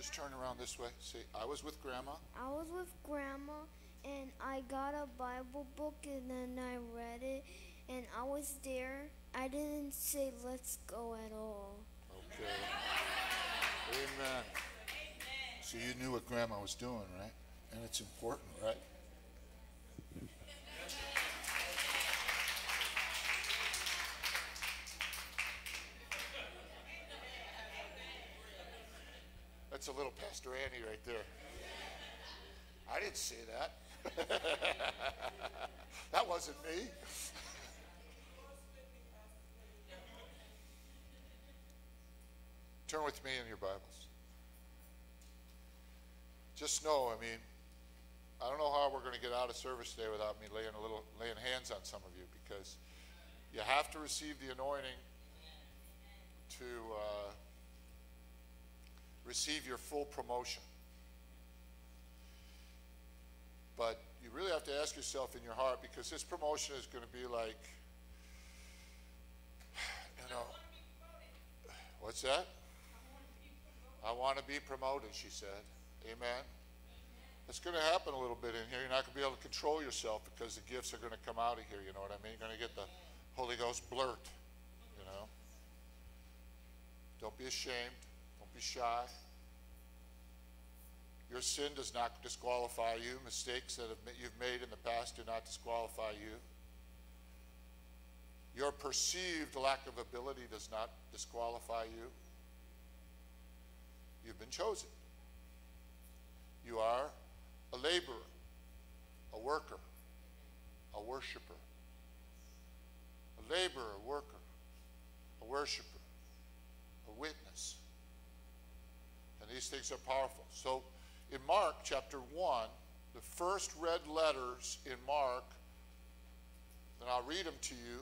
Just turn around this way. See, I was with Grandma. I was with grandma and I got a Bible book and then I read it and I was there. I didn't say let's go at all. Okay. Amen. Amen. So you knew what Grandma was doing, right? And it's important, right? That's a little Pastor Annie right there. I didn't say that. [LAUGHS] that wasn't me. Turn with me in your Bibles. Just know, I mean, I don't know how we're going to get out of service today without me laying a little laying hands on some of you because you have to receive the anointing to uh, receive your full promotion. But you really have to ask yourself in your heart because this promotion is going to be like, you know, what's that? I want to be promoted, she said. Amen. It's going to happen a little bit in here. You're not going to be able to control yourself because the gifts are going to come out of here. You know what I mean? You're going to get the Holy Ghost blurt. You know. Don't be ashamed. Be shy. Your sin does not disqualify you. Mistakes that you've made in the past do not disqualify you. Your perceived lack of ability does not disqualify you. You've been chosen. You are a laborer, a worker, a worshiper. A laborer, a worker, a worshiper, a witness. These things are powerful. So in Mark chapter 1, the first red letters in Mark, and I'll read them to you.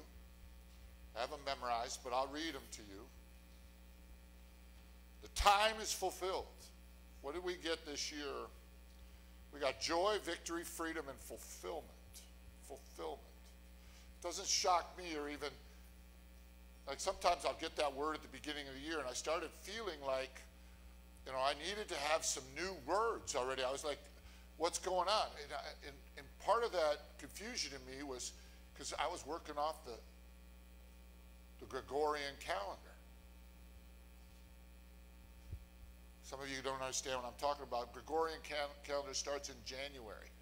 I have them memorized, but I'll read them to you. The time is fulfilled. What did we get this year? We got joy, victory, freedom, and fulfillment. Fulfillment. It doesn't shock me or even, like sometimes I'll get that word at the beginning of the year, and I started feeling like, you know, I needed to have some new words already. I was like, what's going on? And, I, and, and part of that confusion in me was because I was working off the, the Gregorian calendar. Some of you don't understand what I'm talking about. Gregorian cal calendar starts in January.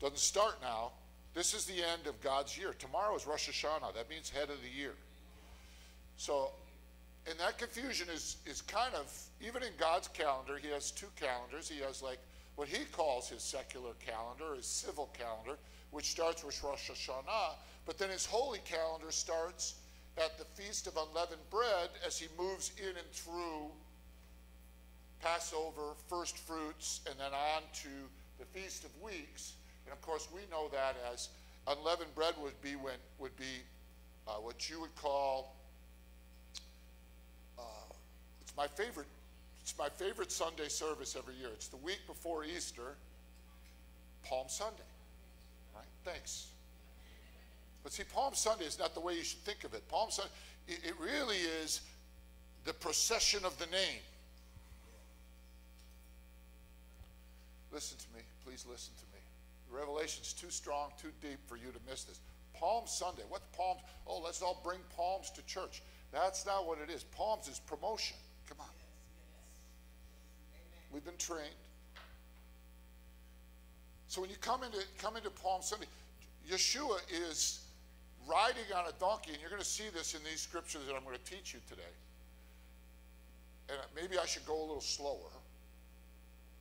Doesn't start now. This is the end of God's year. Tomorrow is Rosh Hashanah. That means head of the year. So, and that confusion is, is kind of, even in God's calendar, he has two calendars. He has like what he calls his secular calendar, his civil calendar, which starts with Rosh Hashanah. But then his holy calendar starts at the Feast of Unleavened Bread as he moves in and through Passover, first fruits, and then on to the Feast of Weeks. And of course, we know that as unleavened bread would be when would be uh, what you would call. Uh, it's my favorite. It's my favorite Sunday service every year. It's the week before Easter, Palm Sunday. Right? Thanks. But see, Palm Sunday is not the way you should think of it. Palm Sunday, it, it really is the procession of the name. Listen to me. Please listen to me. The Revelation's too strong, too deep for you to miss this. Palm Sunday. What palms? Oh, let's all bring palms to church. That's not what it is. Palms is promotion. We've been trained. So when you come into come into Palm Sunday, Yeshua is riding on a donkey, and you're going to see this in these scriptures that I'm going to teach you today. And maybe I should go a little slower.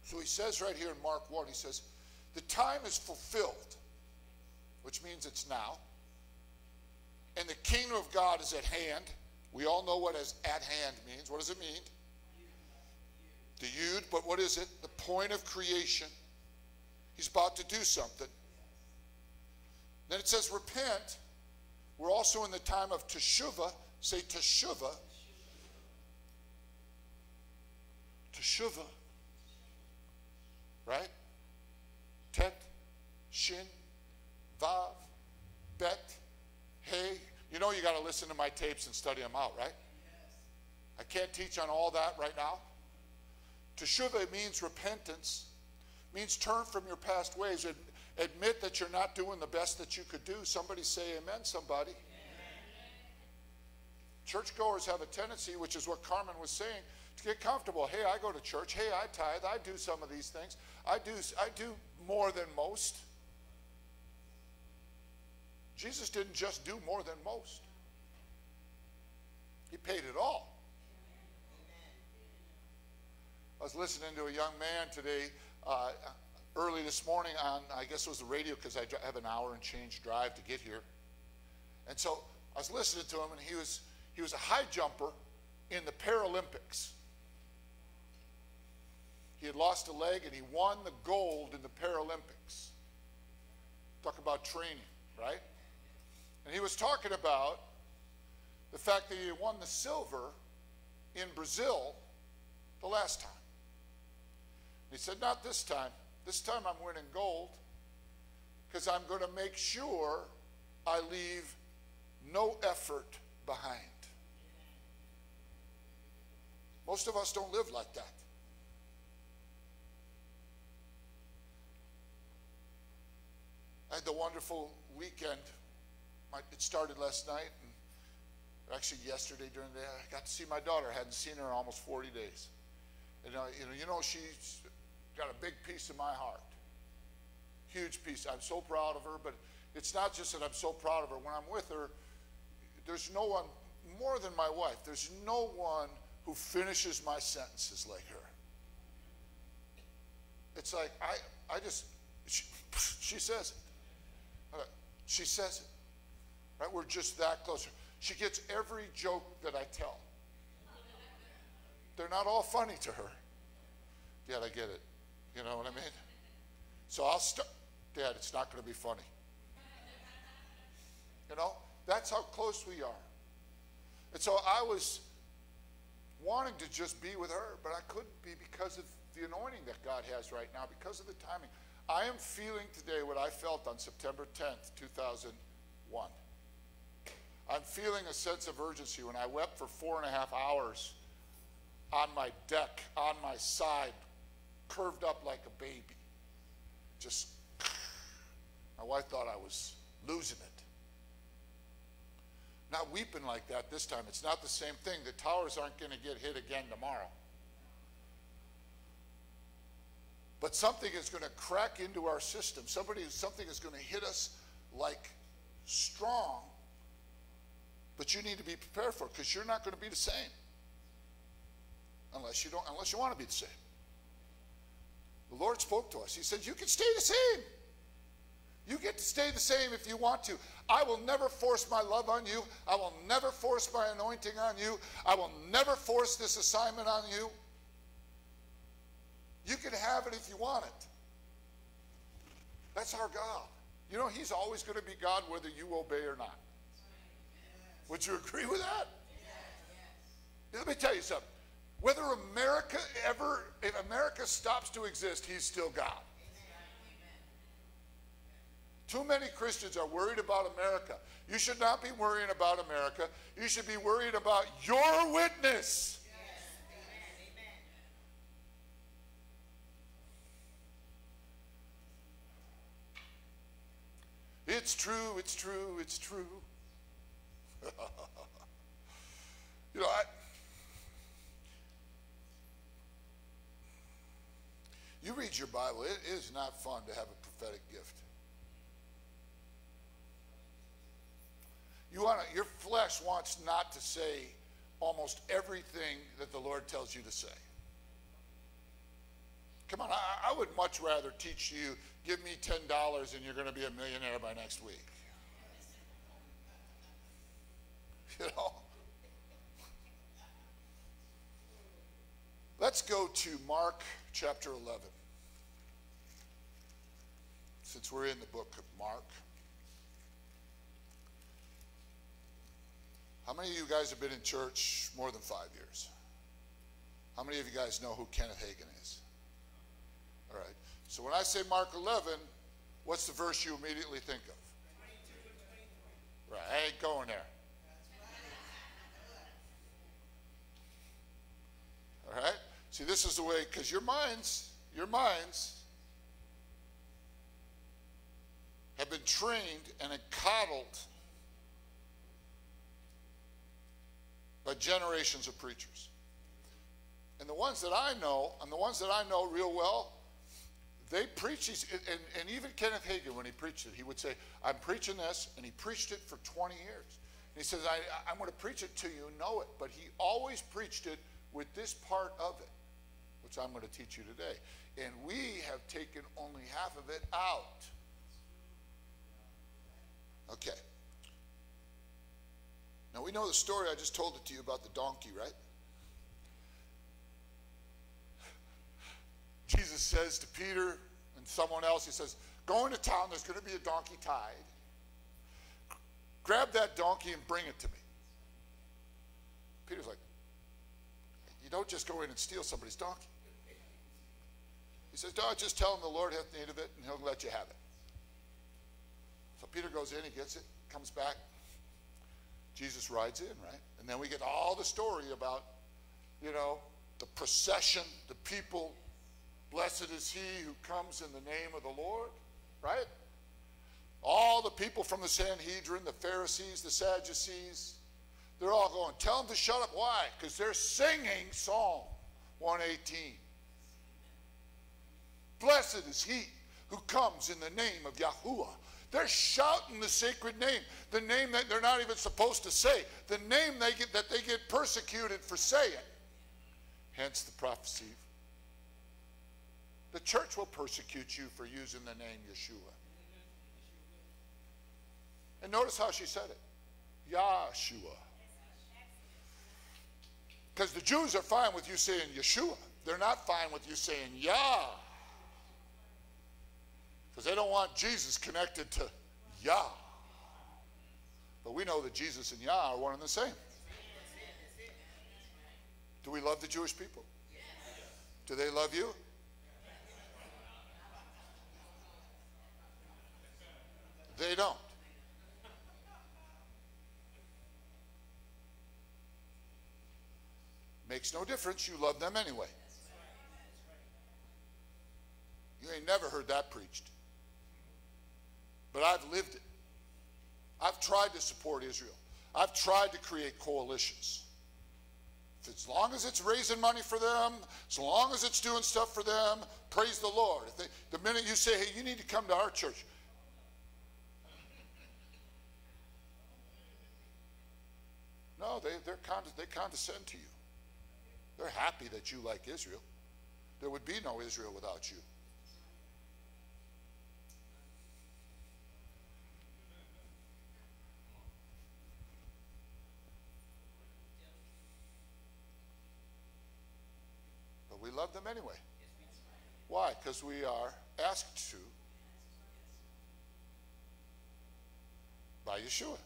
So he says right here in Mark 1, he says, The time is fulfilled, which means it's now. And the kingdom of God is at hand. We all know what as at hand means. What does it mean? The yud, but what is it? The point of creation. He's about to do something. Then it says, repent. We're also in the time of teshuvah. Say teshuvah. Teshuvah right? Tet, Shin, Vav, Bet, Hey. You know you got to listen to my tapes and study them out, right? Yes. I can't teach on all that right now. Teshuvah means repentance, means turn from your past ways. and admit that you're not doing the best that you could do. Somebody say amen, somebody. Churchgoers have a tendency, which is what Carmen was saying, to get comfortable. Hey, I go to church. Hey, I tithe. I do some of these things. I do, I do more than most. Jesus didn't just do more than most. He paid it all. I was listening to a young man today, uh, early this morning on, I guess it was the radio because I have an hour and change drive to get here. And so I was listening to him, and he was, he was a high jumper in the Paralympics. He had lost a leg and he won the gold in the Paralympics. Talk about training, right? And he was talking about the fact that he won the silver in Brazil the last time. He said, Not this time. This time I'm winning gold because I'm going to make sure I leave no effort behind. Most of us don't live like that. I had the wonderful weekend. It started last night, and actually yesterday during the day, I got to see my daughter. I hadn't seen her in almost 40 days. And uh, you know, you know, she's got a big piece of my heart, huge piece. I'm so proud of her. But it's not just that I'm so proud of her. When I'm with her, there's no one more than my wife. There's no one who finishes my sentences like her. It's like I, I just, she, [LAUGHS] she says it. Uh, She says it. Right? We're just that close. She gets every joke that I tell. They're not all funny to her. Yet I get it. You know what I mean? So I'll start. Dad, it's not going to be funny. You know, that's how close we are. And so I was wanting to just be with her, but I couldn't be because of the anointing that God has right now, because of the timing. I am feeling today what I felt on September 10th, 2001. I'm feeling a sense of urgency when I wept for four and a half hours on my deck, on my side, curved up like a baby. Just, my wife thought I was losing it. Not weeping like that this time. It's not the same thing. The towers aren't going to get hit again tomorrow. But something is going to crack into our system. Somebody, something is going to hit us like strong. But you need to be prepared for it because you're not going to be the same unless you don't, unless you want to be the same. The Lord spoke to us. He said, "You can stay the same. You get to stay the same if you want to. I will never force my love on you. I will never force my anointing on you. I will never force this assignment on you. You can have it if you want it. That's our God. You know, He's always going to be God whether you obey or not. Would you agree with that? Let me tell you something. Whether America ever, if America stops to exist, He's still God. Too many Christians are worried about America. You should not be worrying about America. You should be worried about your witness. It's true, it's true, it's true. [LAUGHS] you know, I, you read your Bible, it is not fun to have a prophetic gift. You want to, your flesh wants not to say almost everything that the Lord tells you to say. Come on, I, I would much rather teach you, give me $10 and you're going to be a millionaire by next week. [LAUGHS] You know? Let's go to Mark chapter 11. Since we're in the book of Mark. How many of you guys have been in church more than five years? How many of you guys know who Kenneth Hagin is? All right. So when I say Mark 11, what's the verse you immediately think of? Right. I ain't going there. All right? See, this is the way, because your minds, your minds have been trained and coddled by generations of preachers. And the ones that I know, and the ones that I know real well, they preach these, and, and even Kenneth Hagin, when he preached it, he would say, I'm preaching this, and he preached it for 20 years. And he says, I, I'm going to preach it to you, know it. But he always preached it with this part of it, which I'm going to teach you today. And we have taken only half of it out. Okay. Now we know the story, I just told it to you about the donkey, right? [SIGHS] Jesus says to Peter and someone else, he says, Go into town, there's going to be a donkey tied. Grab that donkey and bring it to me. Peter's like, You don't just go in and steal somebody's donkey. He says, No, just tell him the Lord hath need of it and he'll let you have it. Peter goes in, he gets it, comes back. Jesus rides in, right? And then we get all the story about, you know, the procession, the people Blessed is he who comes in the name of the Lord, right? All the people from the Sanhedrin, the Pharisees, the Sadducees, they're all going, tell them to shut up. Why? Because they're singing Psalm 118. Blessed is he who comes in the name of Yahuwah. They're shouting the sacred name, the name that they're not even supposed to say, the name they get, that they get persecuted for saying. Hence the prophecy. The church will persecute you for using the name Yeshua. And notice how she said it Yahshua. Because the Jews are fine with you saying Yeshua. They're not fine with you saying Yah. Because they don't want Jesus connected to Yah. But we know that Jesus and Yah are one and the same. Do we love the Jewish people? Do they love you? They don't. Makes no difference. You love them anyway. You ain't never heard that preached. But I've lived it. I've tried to support Israel. I've tried to create coalitions. As long as it's raising money for them, as long as it's doing stuff for them, praise the Lord. They, the minute you say, hey, you need to come to our church, no, they, they're they condescend to you. They're happy that you like Israel. There would be no Israel without you. But we love them anyway. Why? Because we are asked to by Yeshua.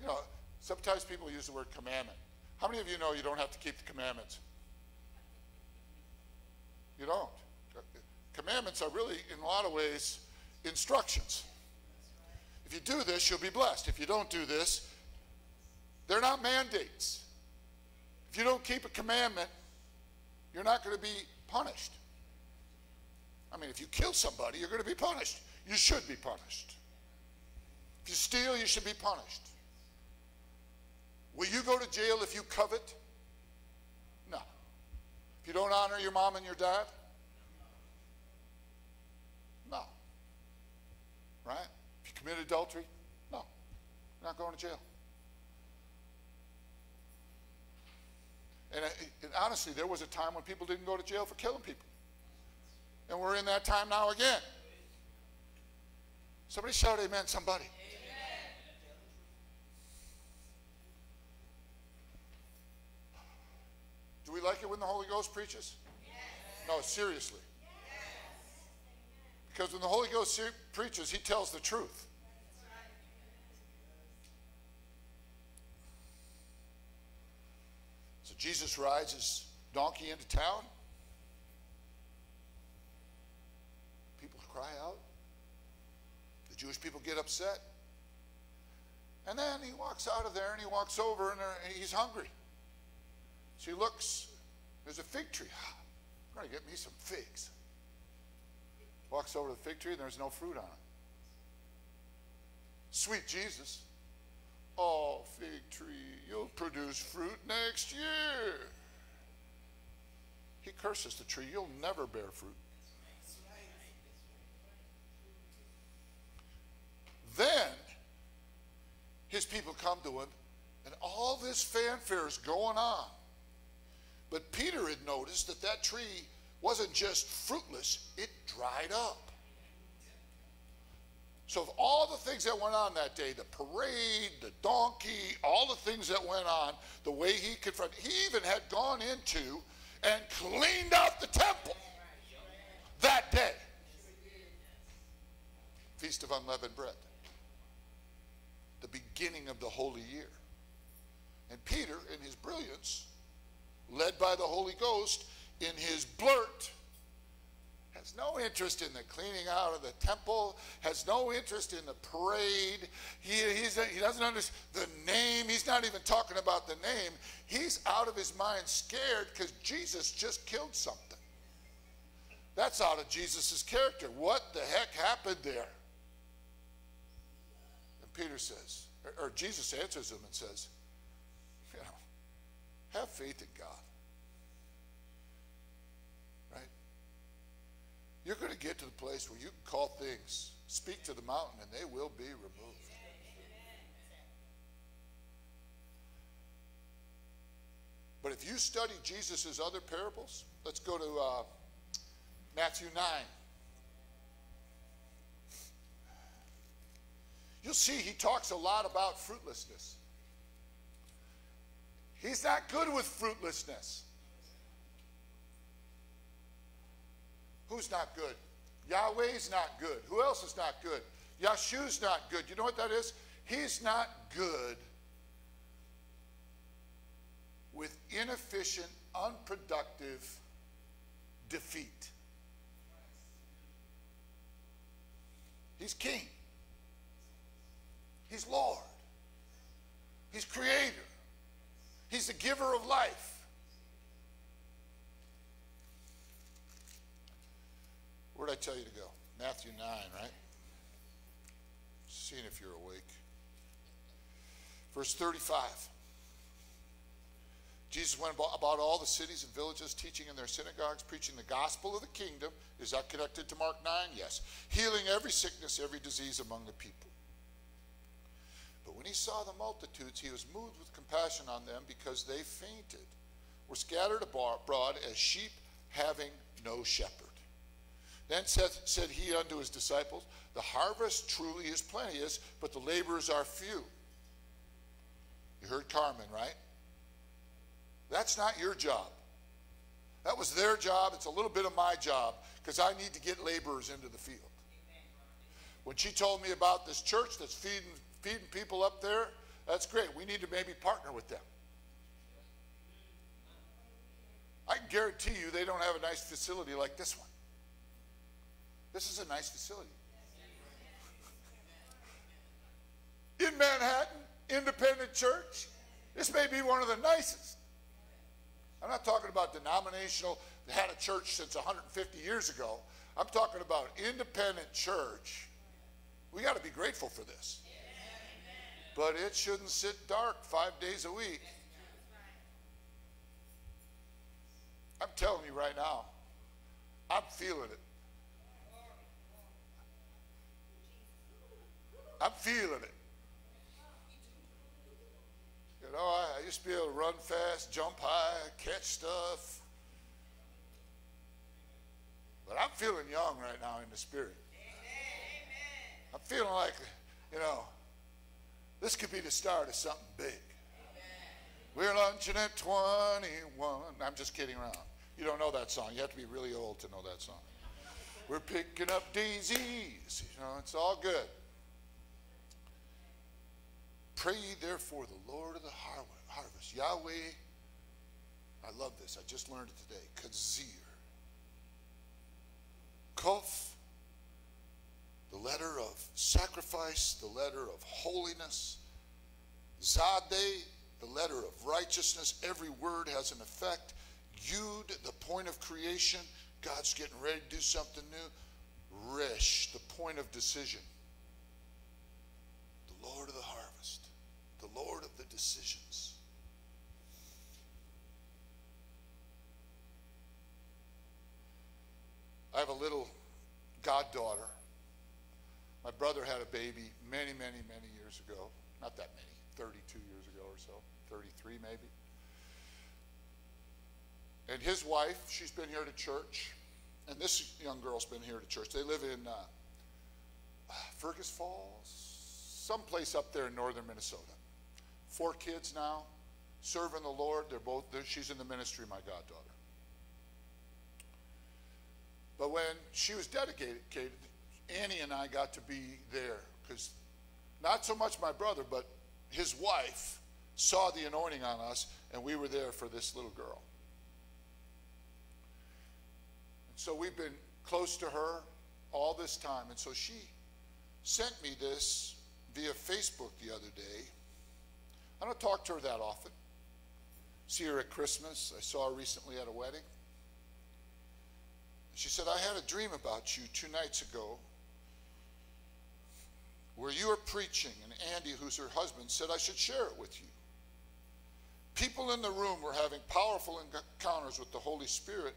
You know, sometimes people use the word commandment. How many of you know you don't have to keep the commandments? You don't. Commandments are really, in a lot of ways, instructions. If you do this, you'll be blessed. If you don't do this, they're not mandates. If you don't keep a commandment, you're not going to be punished. I mean, if you kill somebody, you're going to be punished. You should be punished. If you steal, you should be punished. Will you go to jail if you covet? No. If you don't honor your mom and your dad? No. Right? If you commit adultery? No. You're not going to jail. And, and, honestly, there was a time when people didn't go to jail for killing people. And we're in that time now again. Somebody shout amen, somebody. Do we like it when the Holy Ghost preaches? Yes. No, seriously. Yes. Because when the Holy Ghost preaches, he tells the truth. Jesus rides his donkey into town. People cry out. The Jewish people get upset. And then he walks out of there and he walks over and he's hungry. So he looks, there's a fig tree. [SIGHS] I'm going to get me some figs. Walks over to the fig tree and there's no fruit on it. Sweet Jesus. Oh, fig tree, you'll produce fruit next year. He curses the tree. You'll never bear fruit. Then his people come to him, and all this fanfare is going on. But Peter had noticed that that tree wasn't just fruitless, it dried up. So, of all the things that went on that day, the parade, the donkey, all the things that went on, the way he confronted, he even had gone into and cleaned out the temple that day. Feast of Unleavened Bread, the beginning of the Holy Year. And Peter, in his brilliance, led by the Holy Ghost in his blurt, has no interest in the cleaning out of the temple, has no interest in the parade. He, he doesn't understand the name. He's not even talking about the name. He's out of his mind scared because Jesus just killed something. That's out of Jesus' character. What the heck happened there? And Peter says, or, or Jesus answers him and says, you know, have faith in God. You're going to get to the place where you can call things, speak to the mountain, and they will be removed. But if you study Jesus' other parables, let's go to uh, Matthew 9. You'll see he talks a lot about fruitlessness. He's not good with fruitlessness. Who's not good? Yahweh's not good. Who else is not good? Yeshua's not good. You know what that is? He's not good with inefficient, unproductive defeat. He's king. He's Lord. He's creator. He's the giver of life. Where did I tell you to go? Matthew 9, right? Seeing if you're awake. Verse 35. Jesus went about, all the cities and villages, teaching in their synagogues, preaching the gospel of the kingdom. Is that connected to Mark 9? Yes. Healing every sickness, every disease among the people. But when he saw the multitudes, he was moved with compassion on them because they fainted, were scattered abroad as sheep having no shepherd. Then said, said he unto his disciples, The harvest truly is plenteous, but the laborers are few. You heard Carmen, right? That's not your job. That was their job. It's a little bit of my job because I need to get laborers into the field. When she told me about this church that's feeding, feeding people up there, that's great. We need to maybe partner with them. I can guarantee you they don't have a nice facility like this one. This is a nice facility. In Manhattan, independent church, this may be one of the nicest. I'm not talking about denominational, had a church since 150 years ago. I'm talking about independent church. We got to be grateful for this. But it shouldn't sit dark five days a week. I'm telling you right now, I'm feeling it. I'm feeling it. You know, I, I used to be able to run fast, jump high, catch stuff. But I'm feeling young right now in the spirit. I'm feeling like, you know, this could be the start of something big. We're lunching at 21. I'm just kidding around. You don't know that song. You have to be really old to know that song. We're picking up daisies. You know, it's all good. Pray ye therefore the Lord of the harvest, Yahweh. I love this. I just learned it today. Kazir. Kof, the letter of sacrifice, the letter of holiness. Zadeh, the letter of righteousness. Every word has an effect. Yud, the point of creation. God's getting ready to do something new. Resh, the point of decision. The Lord of the harvest the Lord of the decisions. I have a little goddaughter. My brother had a baby many, many, many years ago. Not that many, 32 years ago or so, 33 maybe. And his wife, she's been here to church. And this young girl's been here to church. They live in uh, Fergus Falls, someplace up there in northern Minnesota four kids now, serving the Lord. They're both, they're, she's in the ministry, my goddaughter. But when she was dedicated, Annie and I got to be there because not so much my brother, but his wife saw the anointing on us, and we were there for this little girl. And so we've been close to her all this time. And so she sent me this via Facebook the other day I don't talk to her that often. See her at Christmas. I saw her recently at a wedding. She said, I had a dream about you two nights ago where you were preaching, and Andy, who's her husband, said I should share it with you. People in the room were having powerful encounters with the Holy Spirit,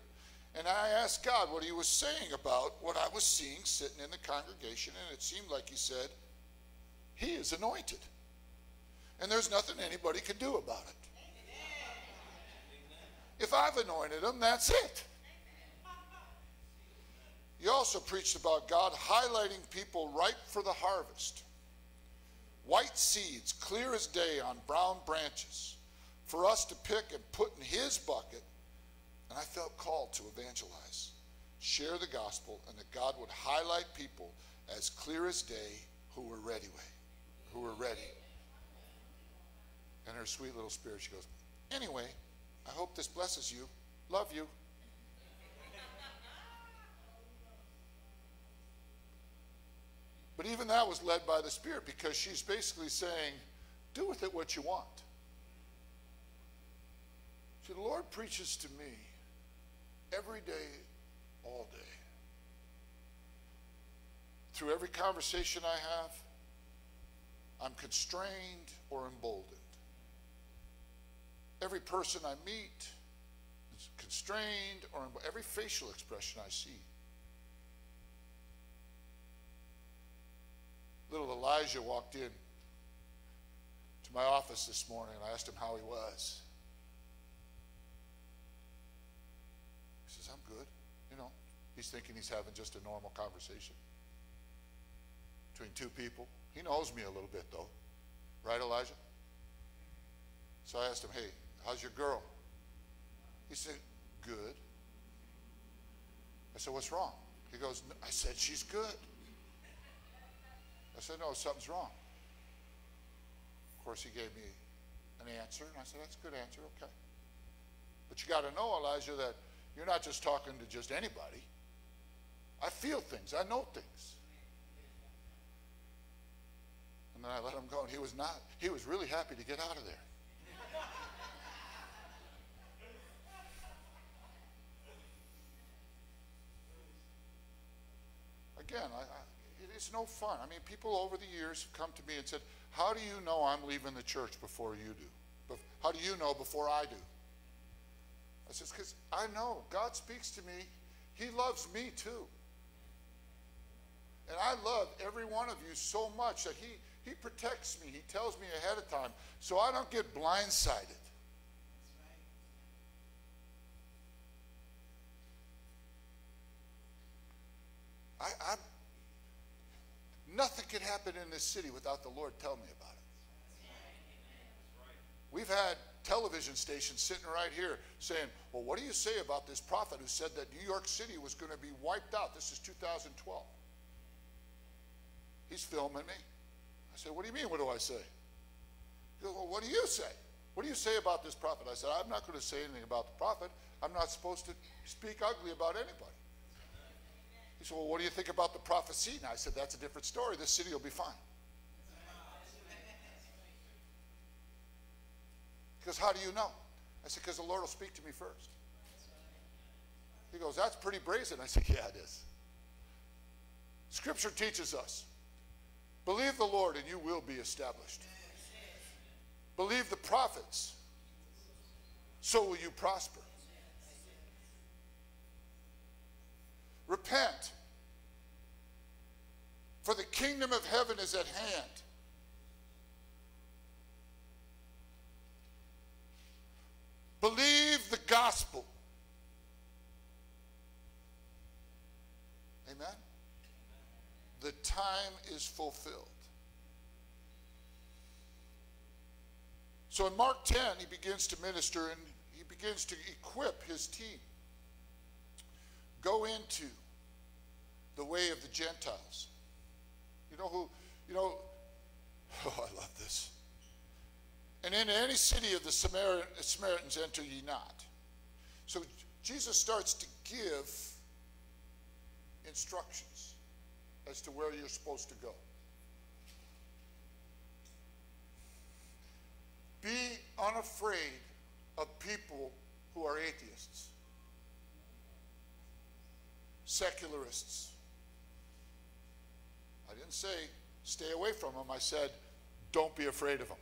and I asked God what he was saying about what I was seeing sitting in the congregation, and it seemed like he said, He is anointed. And there's nothing anybody can do about it. If I've anointed them, that's it. You also preached about God highlighting people ripe for the harvest. White seeds, clear as day on brown branches, for us to pick and put in His bucket. And I felt called to evangelize, share the gospel, and that God would highlight people as clear as day who were ready, who were ready. And her sweet little spirit, she goes, Anyway, I hope this blesses you. Love you. But even that was led by the Spirit because she's basically saying, do with it what you want. See, the Lord preaches to me every day, all day. Through every conversation I have, I'm constrained or emboldened. Every person I meet is constrained or. Every facial expression I see little Elijah walked in to my office this morning and I asked him how he was. He says, I'm good. You know, he's thinking he's having just a normal conversation between two people. He knows me a little bit, though. Right, Elijah? So I asked him, hey, how's your girl? He said, good. I said, what's wrong? He goes, I said, she's good. I said, no, something's wrong. Of course, he gave me an answer, and I said, that's a good answer, okay. But you got to know, Elijah, that you're not just talking to just anybody. I feel things, I know things. And then I let him go, and he was not, he was really happy to get out of there. Again, I, I it's no fun. I mean, people over the years have come to me and said, How do you know I'm leaving the church before you do? How do you know before I do? I says, Because I know God speaks to me. He loves me too. And I love every one of you so much that He, he protects me. He tells me ahead of time so I don't get blindsided. I, I'm, Nothing can happen in this city without the Lord telling me about it. We've had television stations sitting right here saying, Well, what do you say about this prophet who said that New York City was going to be wiped out? This is 2012. He's filming me. I said, What do you mean? What do I say? He goes, Well, what do you say? What do you say about this prophet? I said, I'm not going to say anything about the prophet. I'm not supposed to speak ugly about anybody. He said, Well, what do you think about the prophecy? And I said, That's a different story. This city will be fine. Because how do you know? I said, Because the Lord will speak to me first. He goes, That's pretty brazen. I said, Yeah, it is. Scripture teaches us believe the Lord and you will be established. Believe the prophets, so will you prosper. Repent, for the kingdom of heaven is at hand. Believe the gospel. Amen? The time is fulfilled. So in Mark 10, he begins to minister and he begins to equip his team. Go into the way of the Gentiles. You know who, you know, [LAUGHS] oh, I love this. And in any city of the Samaritans enter ye not. So Jesus starts to give instructions as to where you're supposed to go. Be unafraid of people who are atheists. Secularists. I didn't say stay away from them. I said don't be afraid of them.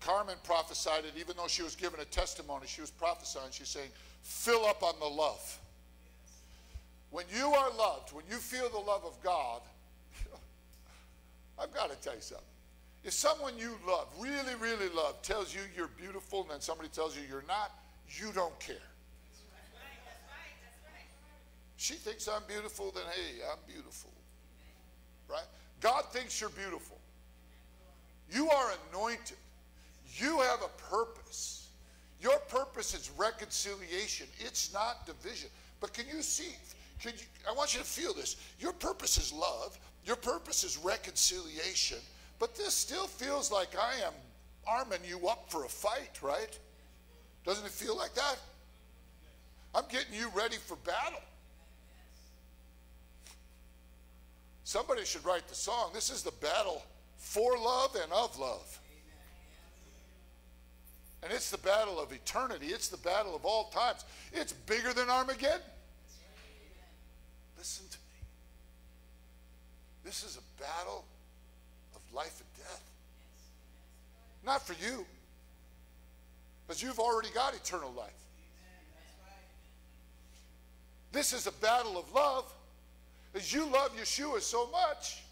Carmen prophesied it, even though she was given a testimony, she was prophesying. She's saying, fill up on the love. When you are loved, when you feel the love of God, [LAUGHS] I've got to tell you something. If someone you love, really, really love, tells you you're beautiful and then somebody tells you you're not, you don't care. She thinks I'm beautiful, then hey, I'm beautiful. Right? God thinks you're beautiful. You are anointed. You have a purpose. Your purpose is reconciliation. It's not division. But can you see? Can you, I want you to feel this. Your purpose is love. Your purpose is reconciliation. But this still feels like I am arming you up for a fight, right? Doesn't it feel like that? I'm getting you ready for battle. Somebody should write the song. This is the battle for love and of love. And it's the battle of eternity. It's the battle of all times. It's bigger than Armageddon. Listen to me. This is a battle of life and death. Not for you, because you've already got eternal life. This is a battle of love, as you love Yeshua so much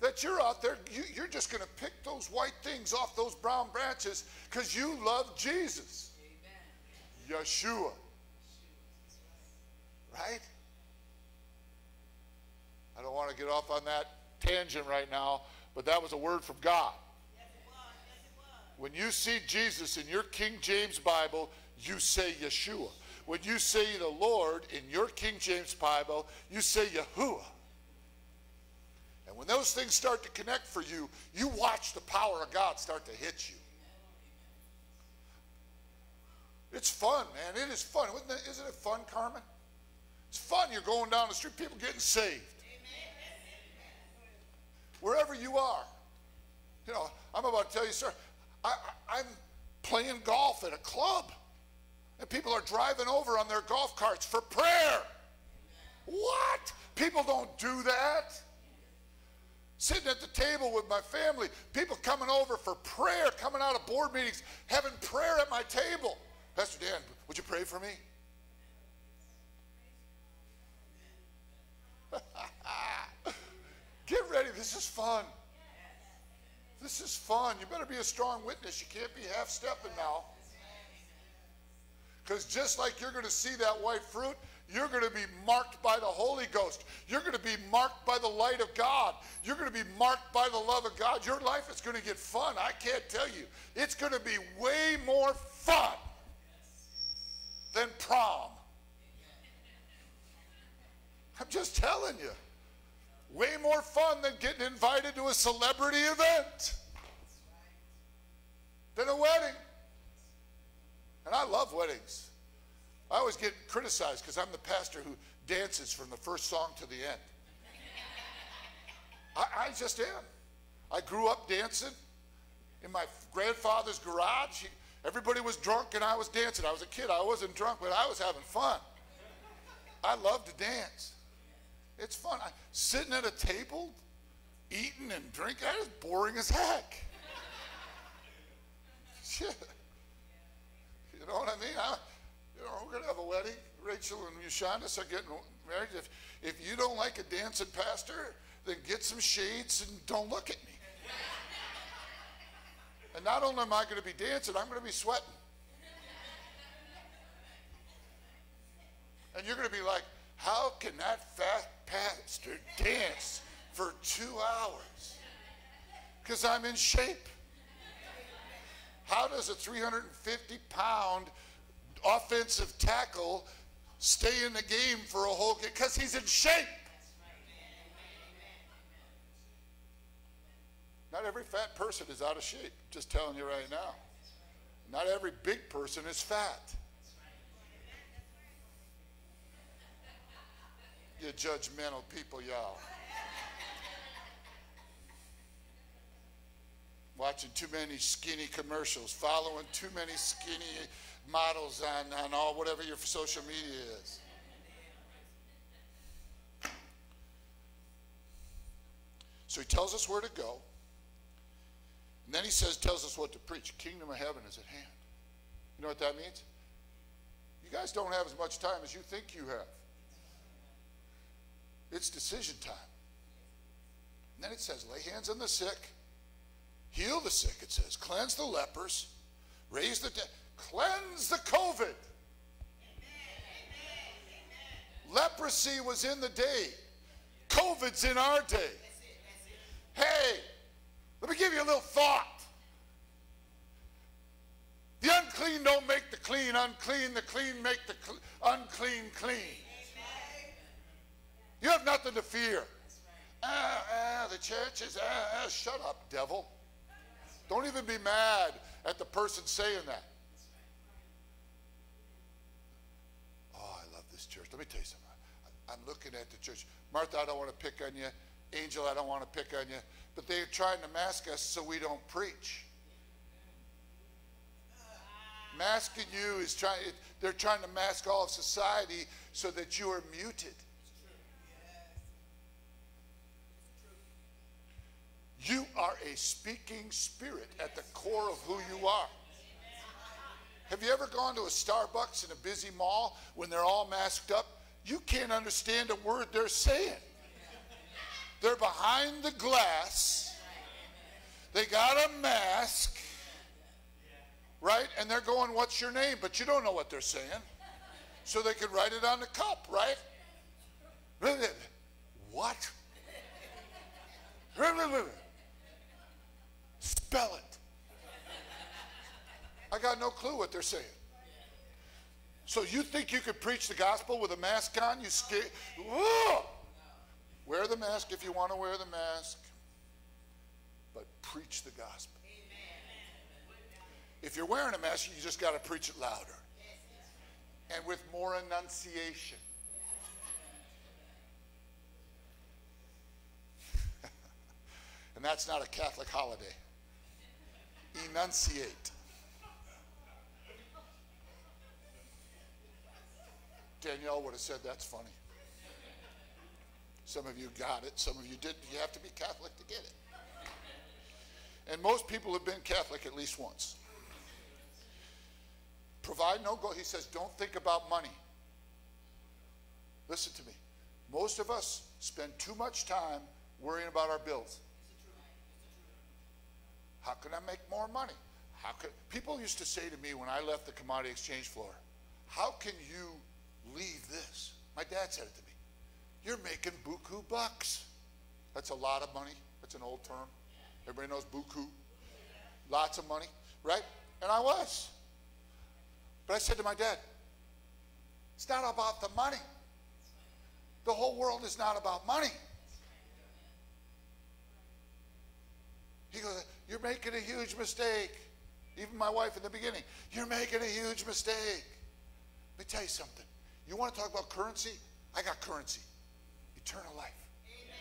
that you're out there, you, you're just going to pick those white things off those brown branches because you love Jesus. Amen. Yeshua. Right? I don't want to get off on that tangent right now, but that was a word from God. Yes, it was. Yes, it was. When you see Jesus in your King James Bible, you say Yeshua. When you say the Lord in your King James Bible, you say Yahuwah. And when those things start to connect for you, you watch the power of God start to hit you. It's fun, man. It is fun. Isn't it fun, Carmen? It's fun. You're going down the street, people getting saved. Wherever you are. You know, I'm about to tell you, sir, I, I'm playing golf at a club, and people are driving over on their golf carts for prayer. What? People don't do that sitting at the table with my family, people coming over for prayer, coming out of board meetings, having prayer at my table. Pastor Dan, would you pray for me? [LAUGHS] Get ready. This is fun. This is fun. You better be a strong witness. You can't be half stepping now. Because just like you're going to see that white fruit, you're going to be marked by the Holy Ghost. You're going to be marked by the light of God. You're going to be marked by the love of God. Your life is going to get fun. I can't tell you. It's going to be way more fun than prom. I'm just telling you. Way more fun than getting invited to a celebrity event, than a wedding. And I love weddings. I always get criticized because I'm the pastor who dances from the first song to the end. I, I just am. I grew up dancing in my grandfather's garage. He, everybody was drunk and I was dancing. I was a kid. I wasn't drunk, but I was having fun. I love to dance. It's fun. I, sitting at a table, eating and drinking, that is boring as heck. [LAUGHS] You know what I mean? I, you know, we're going to have a wedding. Rachel and Yushandis are getting married. If, if you don't like a dancing pastor, then get some shades and don't look at me. and not only am I going to be dancing, I'm going to be sweating. And you're going to be like, how can that fat pastor dance for two hours? Because I'm in shape. How does a 350 pound offensive tackle stay in the game for a whole game because he's in shape. Not every fat person is out of shape. Just telling you right now. Not every big person is fat. You judgmental people, y'all. Watching too many skinny commercials, following too many skinny models on, on all whatever your social media is. So he tells us where to go. And then he says, tells us what to preach. Kingdom of heaven is at hand. You know what that means? You guys don't have as much time as you think you have. It's decision time. And then it says, lay hands on the sick, heal the sick, it says, cleanse the lepers, raise the dead, cleanse the COVID. Leprosy was in the day. COVID's in our day. Hey, let me give you a little thought. The unclean don't make the clean unclean. The clean make the cl- unclean clean. You have nothing to fear. Ah, ah, the church is, ah, ah, shut up, devil. Don't even be mad at the person saying that. Oh, I love this church. Let me tell you something. I'm looking at the church. Martha, I don't want to pick on you. Angel, I don't want to pick on you. But they're trying to mask us so we don't preach. Masking you is trying, they're trying to mask all of society so that you are muted. You are a speaking spirit at the core of who you are. Have you ever gone to a Starbucks in a busy mall when they're all masked up? You can't understand a word they're saying. They're behind the glass. They got a mask, right? And they're going, What's your name? But you don't know what they're saying. So they can write it on the cup, right? [LAUGHS] What? [LAUGHS] Spell it. I got no clue what they're saying. So you think you could preach the gospel with a mask on? You scared? Whoa! Wear the mask if you want to wear the mask, but preach the gospel. If you're wearing a mask, you just got to preach it louder and with more enunciation. [LAUGHS] and that's not a Catholic holiday. Enunciate. Danielle would have said that's funny. Some of you got it, some of you didn't. You have to be Catholic to get it. And most people have been Catholic at least once. Provide no goal. He says, don't think about money. Listen to me. Most of us spend too much time worrying about our bills. How can I make more money? How could people used to say to me when I left the commodity exchange floor, how can you leave this? My dad said it to me. You're making buku bucks. That's a lot of money. That's an old term. Everybody knows buku. Lots of money, right? And I was. But I said to my dad, it's not about the money. The whole world is not about money. He goes, You're making a huge mistake. Even my wife in the beginning, You're making a huge mistake. Let me tell you something. You want to talk about currency? I got currency eternal life. Amen.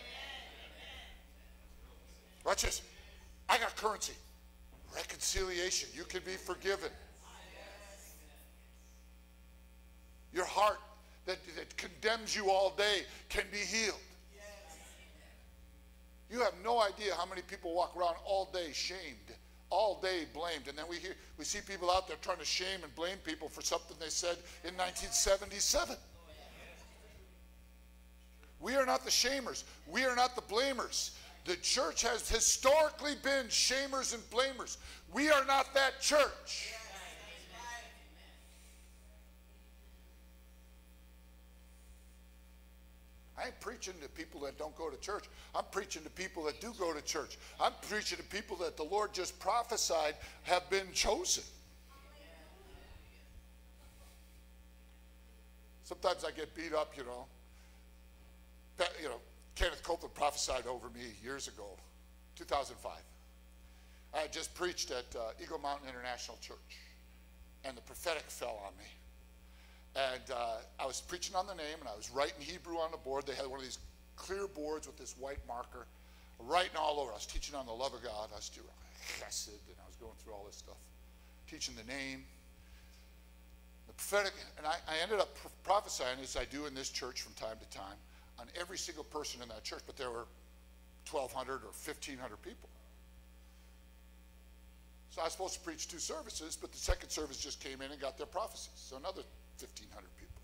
Watch this. I got currency. Reconciliation. You can be forgiven. Your heart that, that condemns you all day can be healed. You have no idea how many people walk around all day shamed, all day blamed. And then we hear we see people out there trying to shame and blame people for something they said in 1977. We are not the shamers. We are not the blamers. The church has historically been shamers and blamers. We are not that church. I ain't preaching to people that don't go to church. I'm preaching to people that do go to church. I'm preaching to people that the Lord just prophesied have been chosen. Sometimes I get beat up, you know. You know, Kenneth Copeland prophesied over me years ago, 2005. I had just preached at uh, Eagle Mountain International Church, and the prophetic fell on me. And uh, I was preaching on the name, and I was writing Hebrew on the board. They had one of these clear boards with this white marker, writing all over. I was teaching on the love of God. I was doing chesed, and I was going through all this stuff, teaching the name. The prophetic, and I, I ended up prophesying as I do in this church from time to time on every single person in that church, but there were 1,200 or 1,500 people. So I was supposed to preach two services, but the second service just came in and got their prophecies. So another 1,500 people.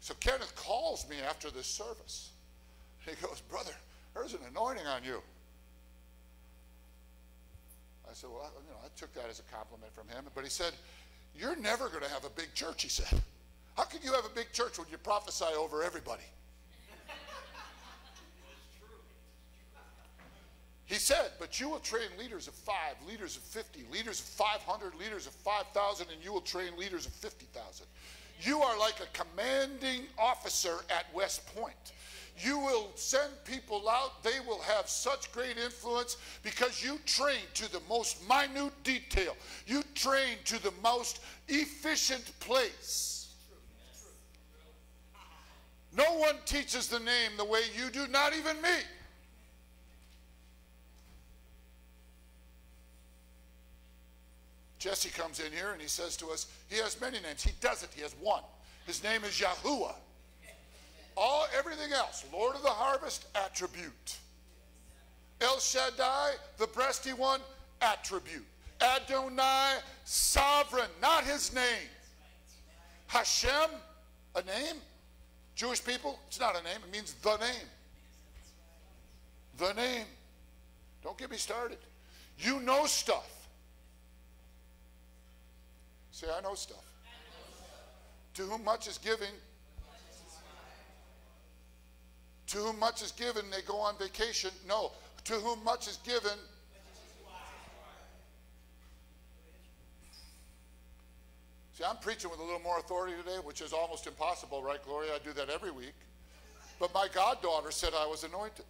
So Kenneth calls me after this service. He goes, Brother, there's an anointing on you. I said, Well, you know, I took that as a compliment from him. But he said, You're never going to have a big church, he said. How can you have a big church when you prophesy over everybody? He said, But you will train leaders of five, leaders of 50, leaders of 500, leaders of 5,000, and you will train leaders of 50,000. You are like a commanding officer at West Point. You will send people out. They will have such great influence because you train to the most minute detail. You train to the most efficient place. No one teaches the name the way you do, not even me. Jesse comes in here and he says to us, he has many names. He doesn't. He has one. His name is Yahuwah. All everything else, Lord of the harvest, attribute. El Shaddai, the breasty one, attribute. Adonai, sovereign, not his name. Hashem, a name. Jewish people, it's not a name, it means the name. The name. Don't get me started. You know stuff. Say, I know stuff. To whom much is giving, to whom much is given, they go on vacation. No, to whom much is given, See, I'm preaching with a little more authority today, which is almost impossible, right, Gloria? I do that every week. But my goddaughter said I was anointed.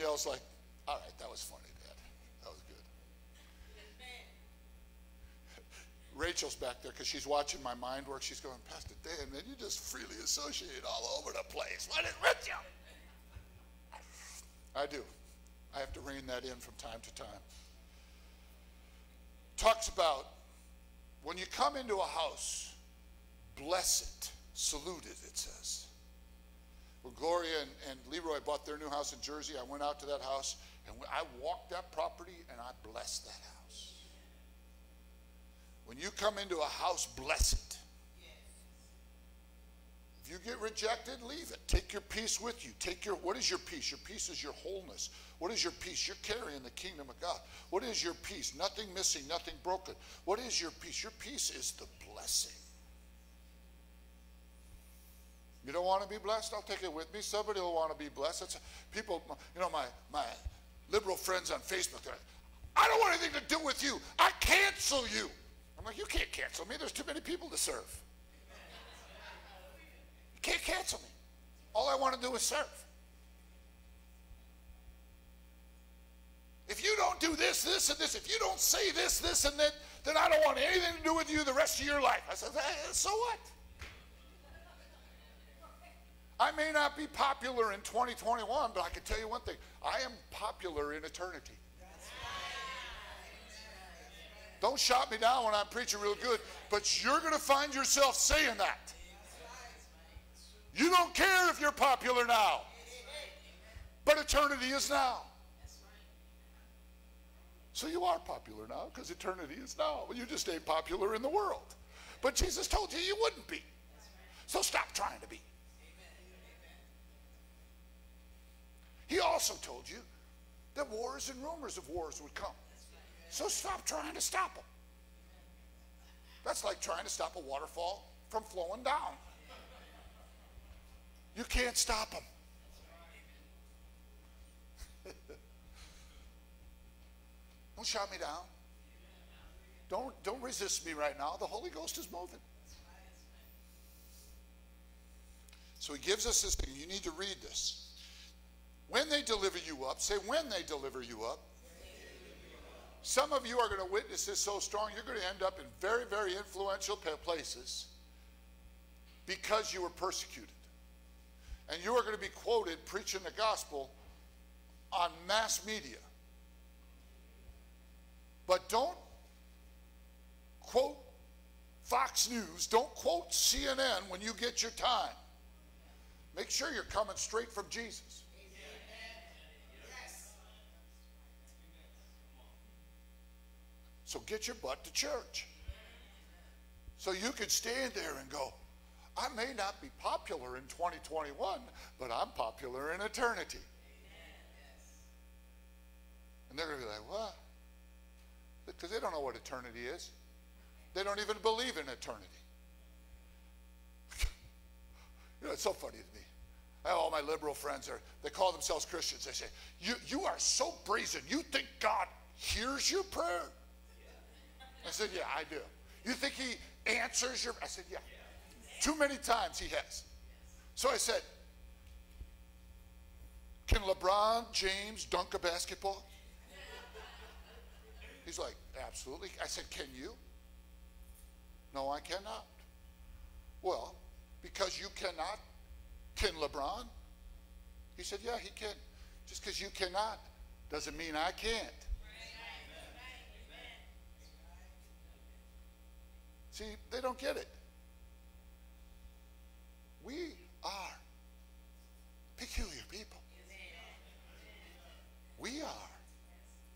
Danielle's like, all right, that was funny, Dad. That was good. [LAUGHS] Rachel's back there because she's watching my mind work. She's going, Pastor Dan, man, you just freely associate all over the place. What is with you? I do. I have to rein that in from time to time. Talks about when you come into a house, bless it, salute it, it says. When Gloria and, and Leroy bought their new house in Jersey, I went out to that house and I walked that property and I blessed that house. When you come into a house, bless it. If you get rejected, leave it. Take your peace with you. Take your what is your peace? Your peace is your wholeness. What is your peace? You're carrying the kingdom of God. What is your peace? Nothing missing, nothing broken. What is your peace? Your peace is the blessing. You don't want to be blessed? I'll take it with me. Somebody will want to be blessed. It's, people, you know, my, my liberal friends on Facebook, they're like, I don't want anything to do with you. I cancel you. I'm like, you can't cancel me. There's too many people to serve. You can't cancel me. All I want to do is serve. If you don't do this, this, and this, if you don't say this, this, and that, then I don't want anything to do with you the rest of your life. I said, so what? I may not be popular in 2021, but I can tell you one thing I am popular in eternity. Don't shot me down when I'm preaching real good, but you're going to find yourself saying that. You don't care if you're popular now, but eternity is now. So you are popular now because eternity is now. You just ain't popular in the world. But Jesus told you you wouldn't be. So stop trying to be. He also told you that wars and rumors of wars would come. So stop trying to stop them. That's like trying to stop a waterfall from flowing down. You can't stop them. [LAUGHS] don't shut me down. Don't, don't resist me right now. The Holy Ghost is moving. So he gives us this thing. You need to read this. When they deliver you up, say when they deliver you up. Some of you are going to witness this so strong, you're going to end up in very, very influential places because you were persecuted. And you are going to be quoted preaching the gospel on mass media. But don't quote Fox News, don't quote CNN when you get your time. Make sure you're coming straight from Jesus. So get your butt to church. So you can stand there and go, I may not be popular in 2021, but I'm popular in eternity. And they're going to be like, what? Because they don't know what eternity is. They don't even believe in eternity. [LAUGHS] you know, it's so funny to me. All my liberal friends are, they call themselves Christians. They say, you, you are so brazen. You think God hears your prayer? I said, yeah, I do. You think he answers your, I said, yeah. Too many times he has. So I said, can LeBron James dunk a basketball? He's like, absolutely. I said, can you? No, I cannot. Well, because you cannot, can LeBron? He said, yeah, he can. Just because you cannot doesn't mean I can't. See, they don't get it. We are peculiar people. We are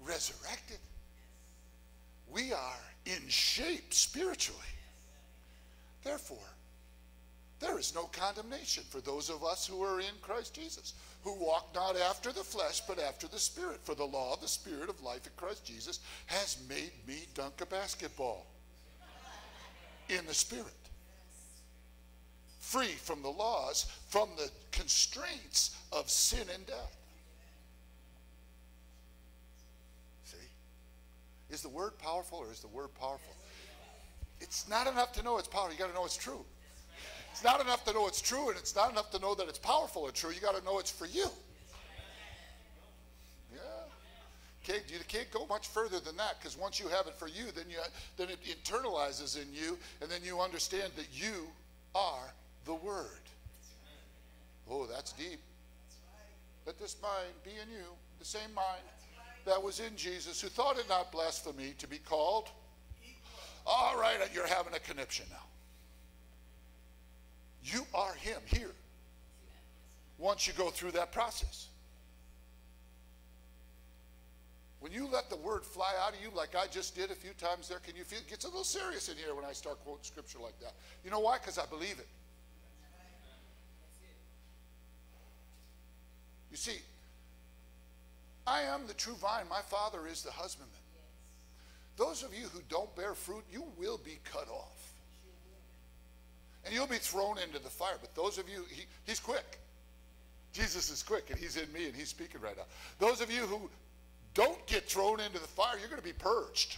resurrected. We are in shape spiritually. Therefore, there is no condemnation for those of us who are in Christ Jesus, who walk not after the flesh, but after the Spirit. For the law of the Spirit of life in Christ Jesus has made me dunk a basketball in the Spirit. Free from the laws, from the constraints of sin and death. See? Is the word powerful or is the word powerful? It's not enough to know it's powerful. You got to know it's true. It's not enough to know it's true, and it's not enough to know that it's powerful and true. You got to know it's for you. Can't, you can't go much further than that because once you have it for you, then you then it internalizes in you, and then you understand that you are the Word. Oh, that's deep. Let this mind be in you, the same mind that was in Jesus, who thought it not blasphemy to be called all right, you're having a conniption now. You are him here once you go through that process. When you let the word fly out of you like I just did a few times there, can you feel it gets a little serious in here when I start quoting scripture like that? You know why? Because I believe it. You see, I am the true vine. My father is the husbandman. Those of you who don't bear fruit, you will be cut off. And you'll be thrown into the fire. But those of you, he, he's quick. Jesus is quick, and he's in me, and he's speaking right now. Those of you who don't get thrown into the fire, you're going to be purged.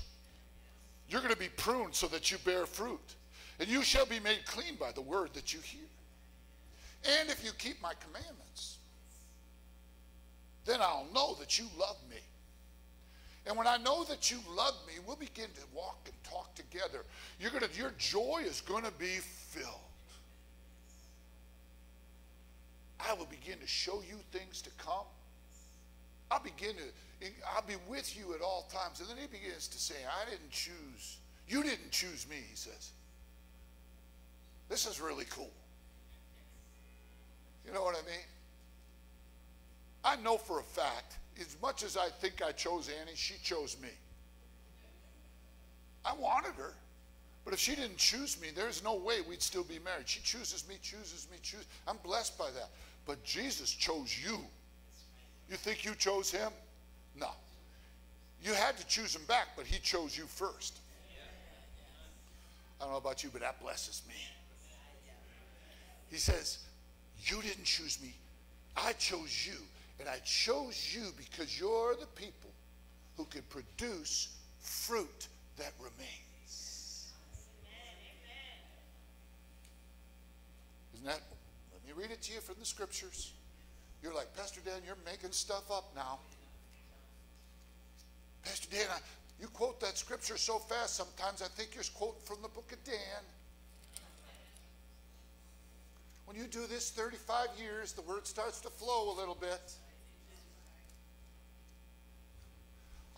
You're going to be pruned so that you bear fruit. And you shall be made clean by the word that you hear. And if you keep my commandments, then I'll know that you love me. And when I know that you love me, we'll begin to walk and talk together. You're gonna, your joy is going to be filled. I will begin to show you things to come. I'll begin to, I'll be with you at all times. And then he begins to say, I didn't choose, you didn't choose me, he says. This is really cool. You know what I mean? I know for a fact as much as I think I chose Annie, she chose me. I wanted her. But if she didn't choose me, there's no way we'd still be married. She chooses me, chooses me, chooses. I'm blessed by that. But Jesus chose you. You think you chose him? No. You had to choose him back, but he chose you first. I don't know about you, but that blesses me. He says, You didn't choose me, I chose you. And I chose you because you're the people who can produce fruit that remains. Isn't that? Let me read it to you from the scriptures. You're like, Pastor Dan, you're making stuff up now. Pastor Dan, I, you quote that scripture so fast, sometimes I think you're quoting from the book of Dan. When you do this 35 years, the word starts to flow a little bit.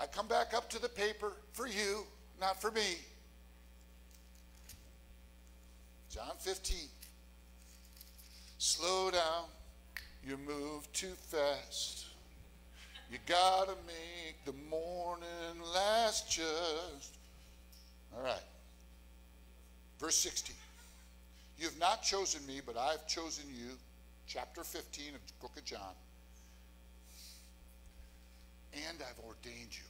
I come back up to the paper for you, not for me. John 15. Slow down, you move too fast. You gotta make the morning last just. All right. Verse 16. You have not chosen me, but I've chosen you. Chapter 15 of book of John. And I've ordained you.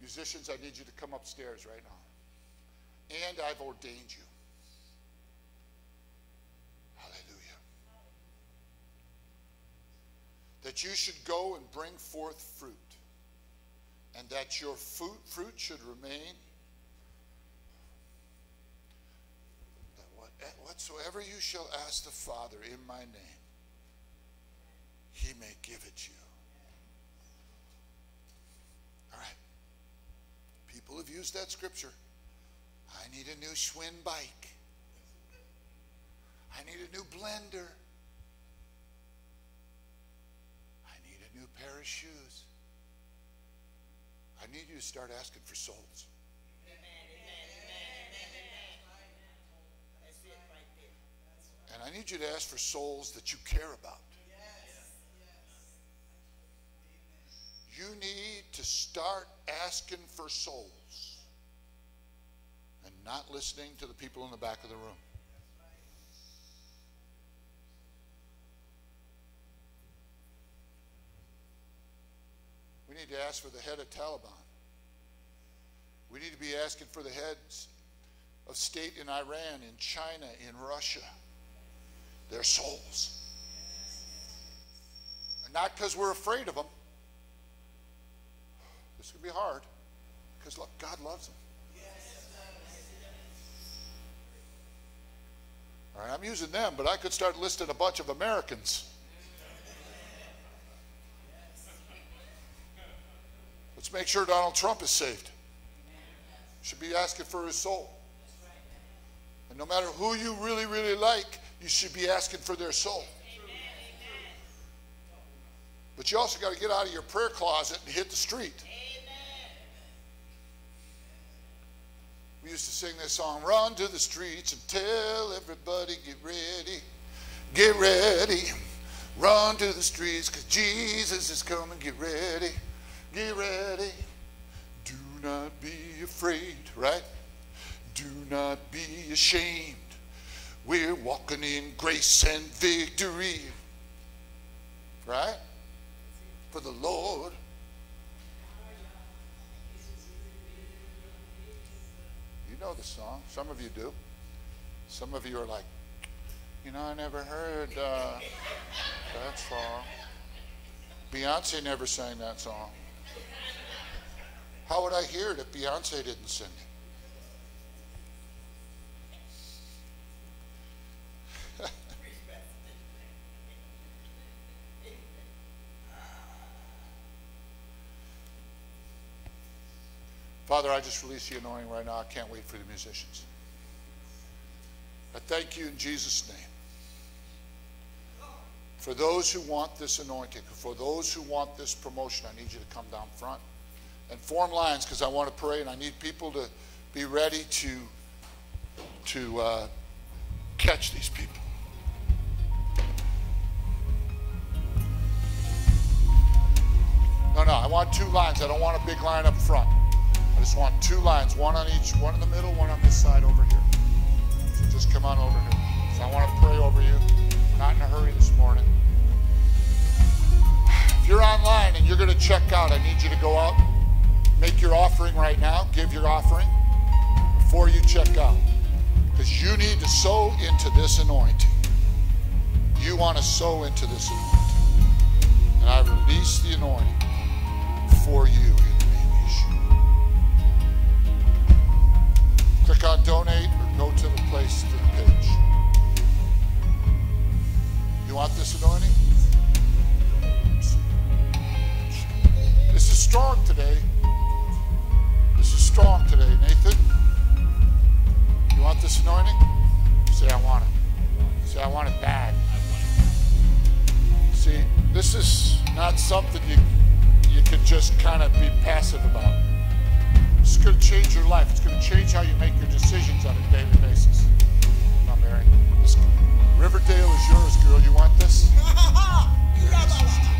Musicians, I need you to come upstairs right now. And I've ordained you. Hallelujah. That you should go and bring forth fruit, and that your fruit, fruit should remain. That what, eh, whatsoever you shall ask the Father in my name, he may give it you. All right. People have used that scripture. I need a new Schwinn bike. I need a new blender. I need a new pair of shoes. I need you to start asking for souls. And I need you to ask for souls that you care about. You need to start asking for souls and not listening to the people in the back of the room. We need to ask for the head of Taliban. We need to be asking for the heads of state in Iran, in China, in Russia. Their souls. Not because we're afraid of them. This could be hard because look, God loves them. All right, I'm using them, but I could start listing a bunch of Americans. Let's make sure Donald Trump is saved. Should be asking for his soul. And no matter who you really, really like, you should be asking for their soul. But you also got to get out of your prayer closet and hit the street. We used to sing this song, Run to the streets and tell everybody, get ready, get ready. Run to the streets because Jesus is coming, get ready, get ready. Do not be afraid, right? Do not be ashamed. We're walking in grace and victory, right? For the Lord You know the song. Some of you do. Some of you are like, you know, I never heard uh, that song. Beyonce never sang that song. How would I hear it if Beyonce didn't sing it? [LAUGHS] Father, I just release the anointing right now. I can't wait for the musicians. I thank you in Jesus' name. For those who want this anointing, for those who want this promotion, I need you to come down front and form lines because I want to pray and I need people to be ready to, to uh, catch these people. No, no, I want two lines. I don't want a big line up front. I just want two lines, one on each, one in the middle, one on this side over here. So just come on over here. So I want to pray over you. Not in a hurry this morning. If you're online and you're going to check out, I need you to go out, make your offering right now, give your offering before you check out. Because you need to sow into this anointing. You want to sow into this anointing. And I release the anointing for you in ministry. Click on donate or go to the place to the page. You want this anointing? This is strong today strong today, Nathan. You want this anointing? Say, I want it. Say, I want it bad. See, this is not something you you can just kind of be passive about. It's going to change your life. It's going to change how you make your decisions on a daily basis. Now, Mary, this, Riverdale is yours, girl. You want this? [LAUGHS]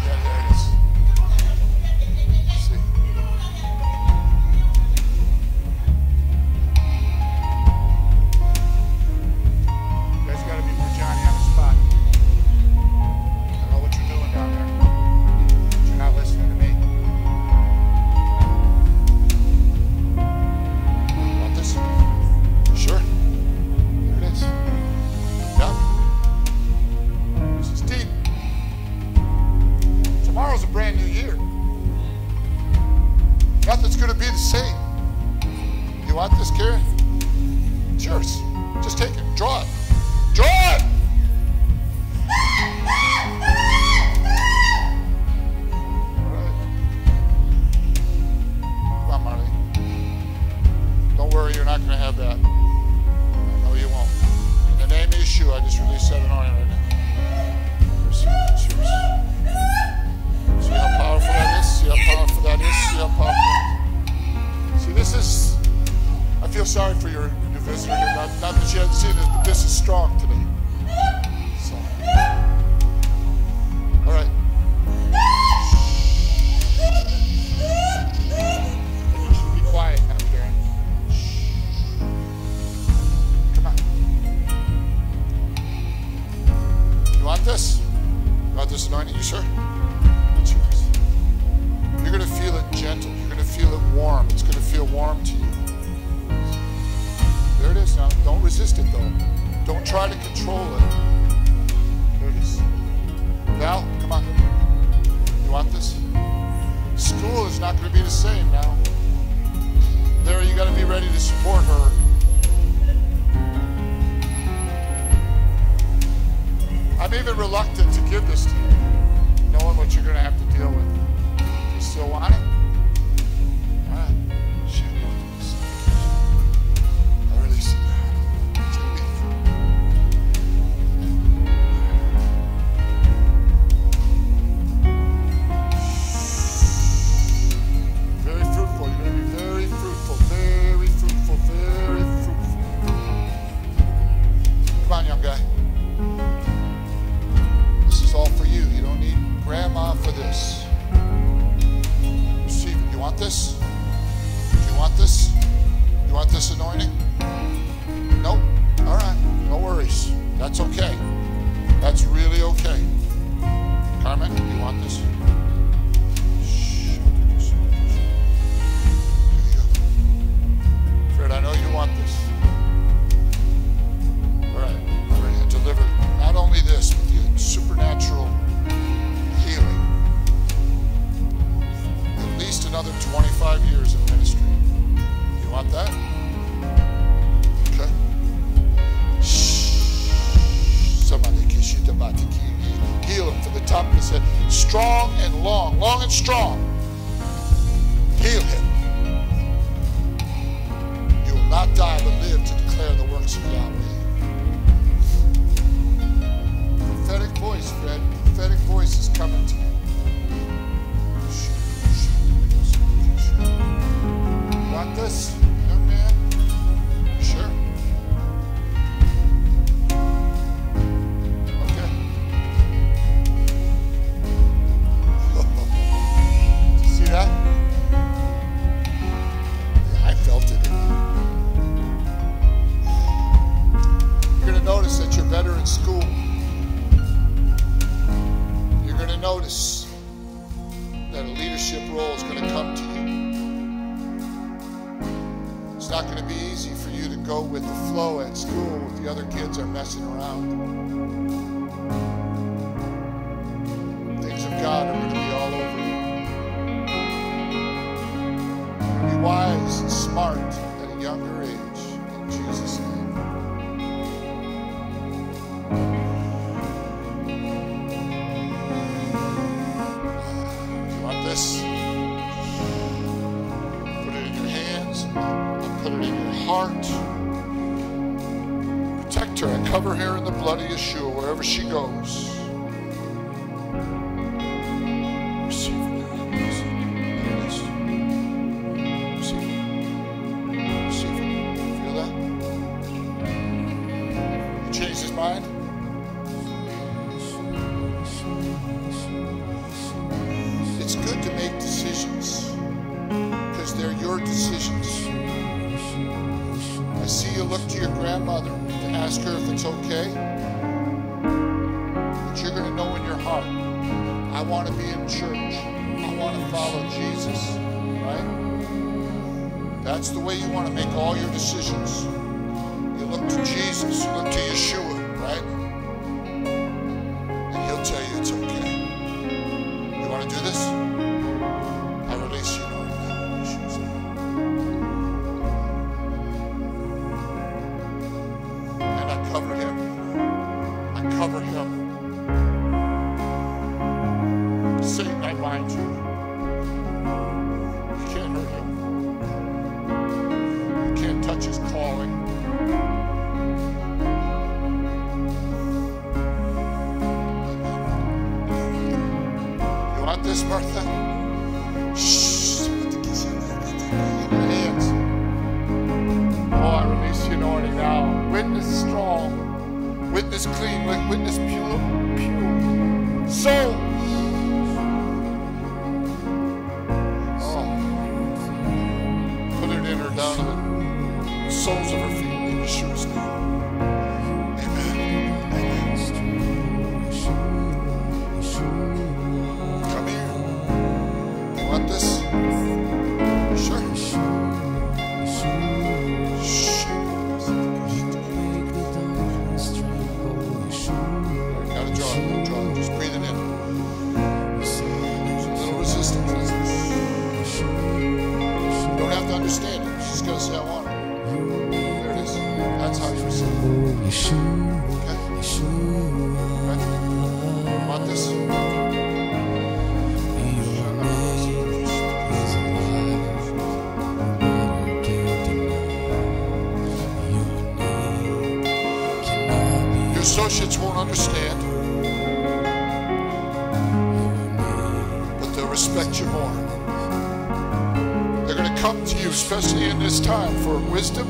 especially in this time, for wisdom,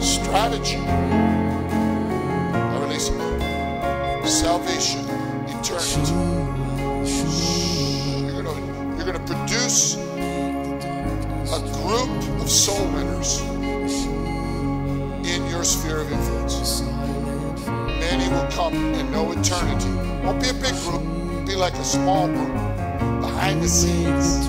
strategy. I release salvation, eternity. You're gonna, you're gonna produce a group of soul winners in your sphere of influence. Many will come and know eternity. Won't be a big group, be like a small group behind the scenes.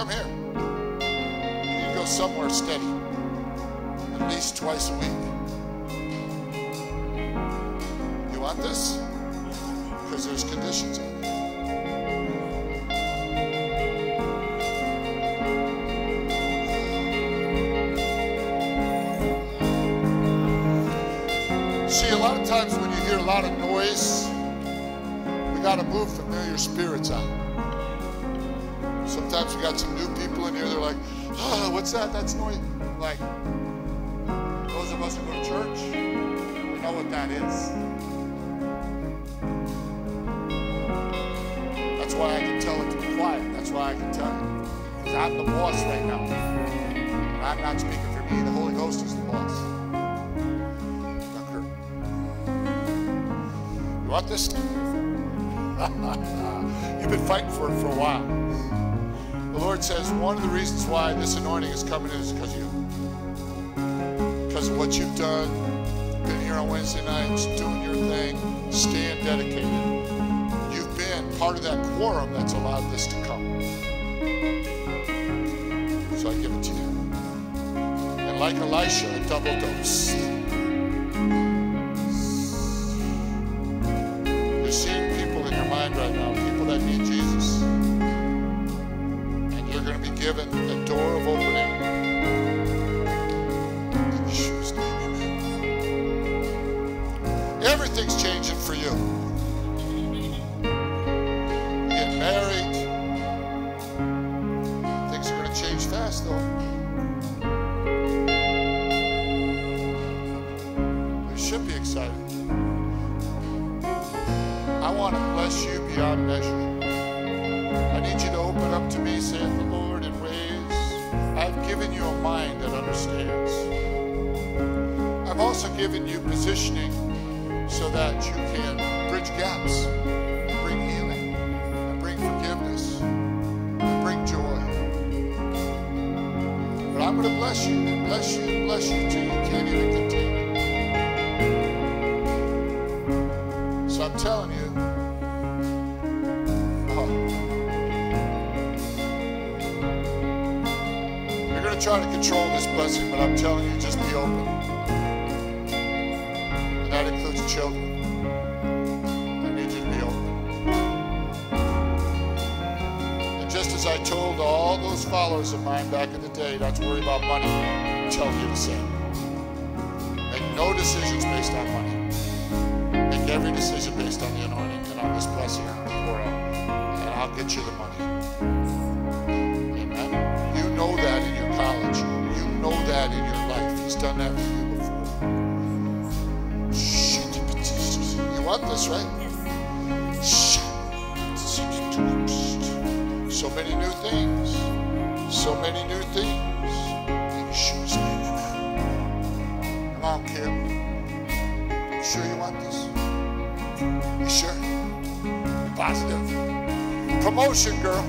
Come here. You go somewhere steady. At least twice a week. You want this? Because there's conditions on it. See, a lot of times when you hear a lot of noise, we got to move familiar spirits out. Sometimes we got some new people in here, they're like, oh, what's that? That's noise. Like, those of us who go to church, we know what that is. That's why I can tell it to be quiet. That's why I can tell you. Because I'm the boss right now. And I'm not speaking for me, the Holy Ghost is the boss. Tucker. You want this? [LAUGHS] You've been fighting for it for a while. Lord says one of the reasons why this anointing is coming in is because you. Because of what you've done, been here on Wednesday nights, doing your thing, staying dedicated. You've been part of that quorum that's allowed this to come. So I give it to you. And like Elisha, a double dose. To a door of opening. Everything's changing for. You also given you positioning so that you can bridge gaps, bring healing, and bring forgiveness, and bring joy. But I'm going to bless you and bless you and bless you till you can't even contain it. So I'm telling you, oh, you're going to try to control this blessing, but I'm telling you, just be open. Children. I need you to be open. And just as I told all those followers of mine back in the day not to worry about money, tell you the same. Make no decisions based on money. Make every decision based on the anointing and on this blessing. And I'll get you the money. Right? So many new things. So many new things. Come on, Kim. You sure you want this? You sure? Positive. Promotion, girl.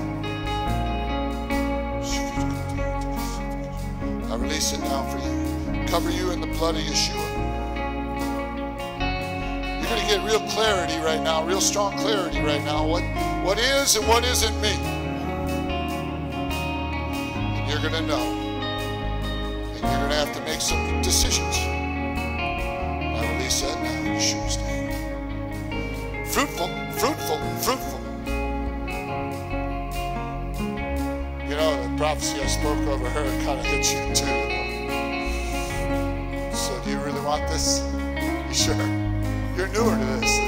I release it now for you. Cover you in the blood of Yeshua. Right now, real strong clarity right now. What, what is and what isn't me. And you're going to know. And you're going to have to make some decisions. I release that now in Yeshua's name. Fruitful, fruitful, fruitful. You know, the prophecy I spoke over her kind of hits you too. So do you really want this? You sure? You're newer to this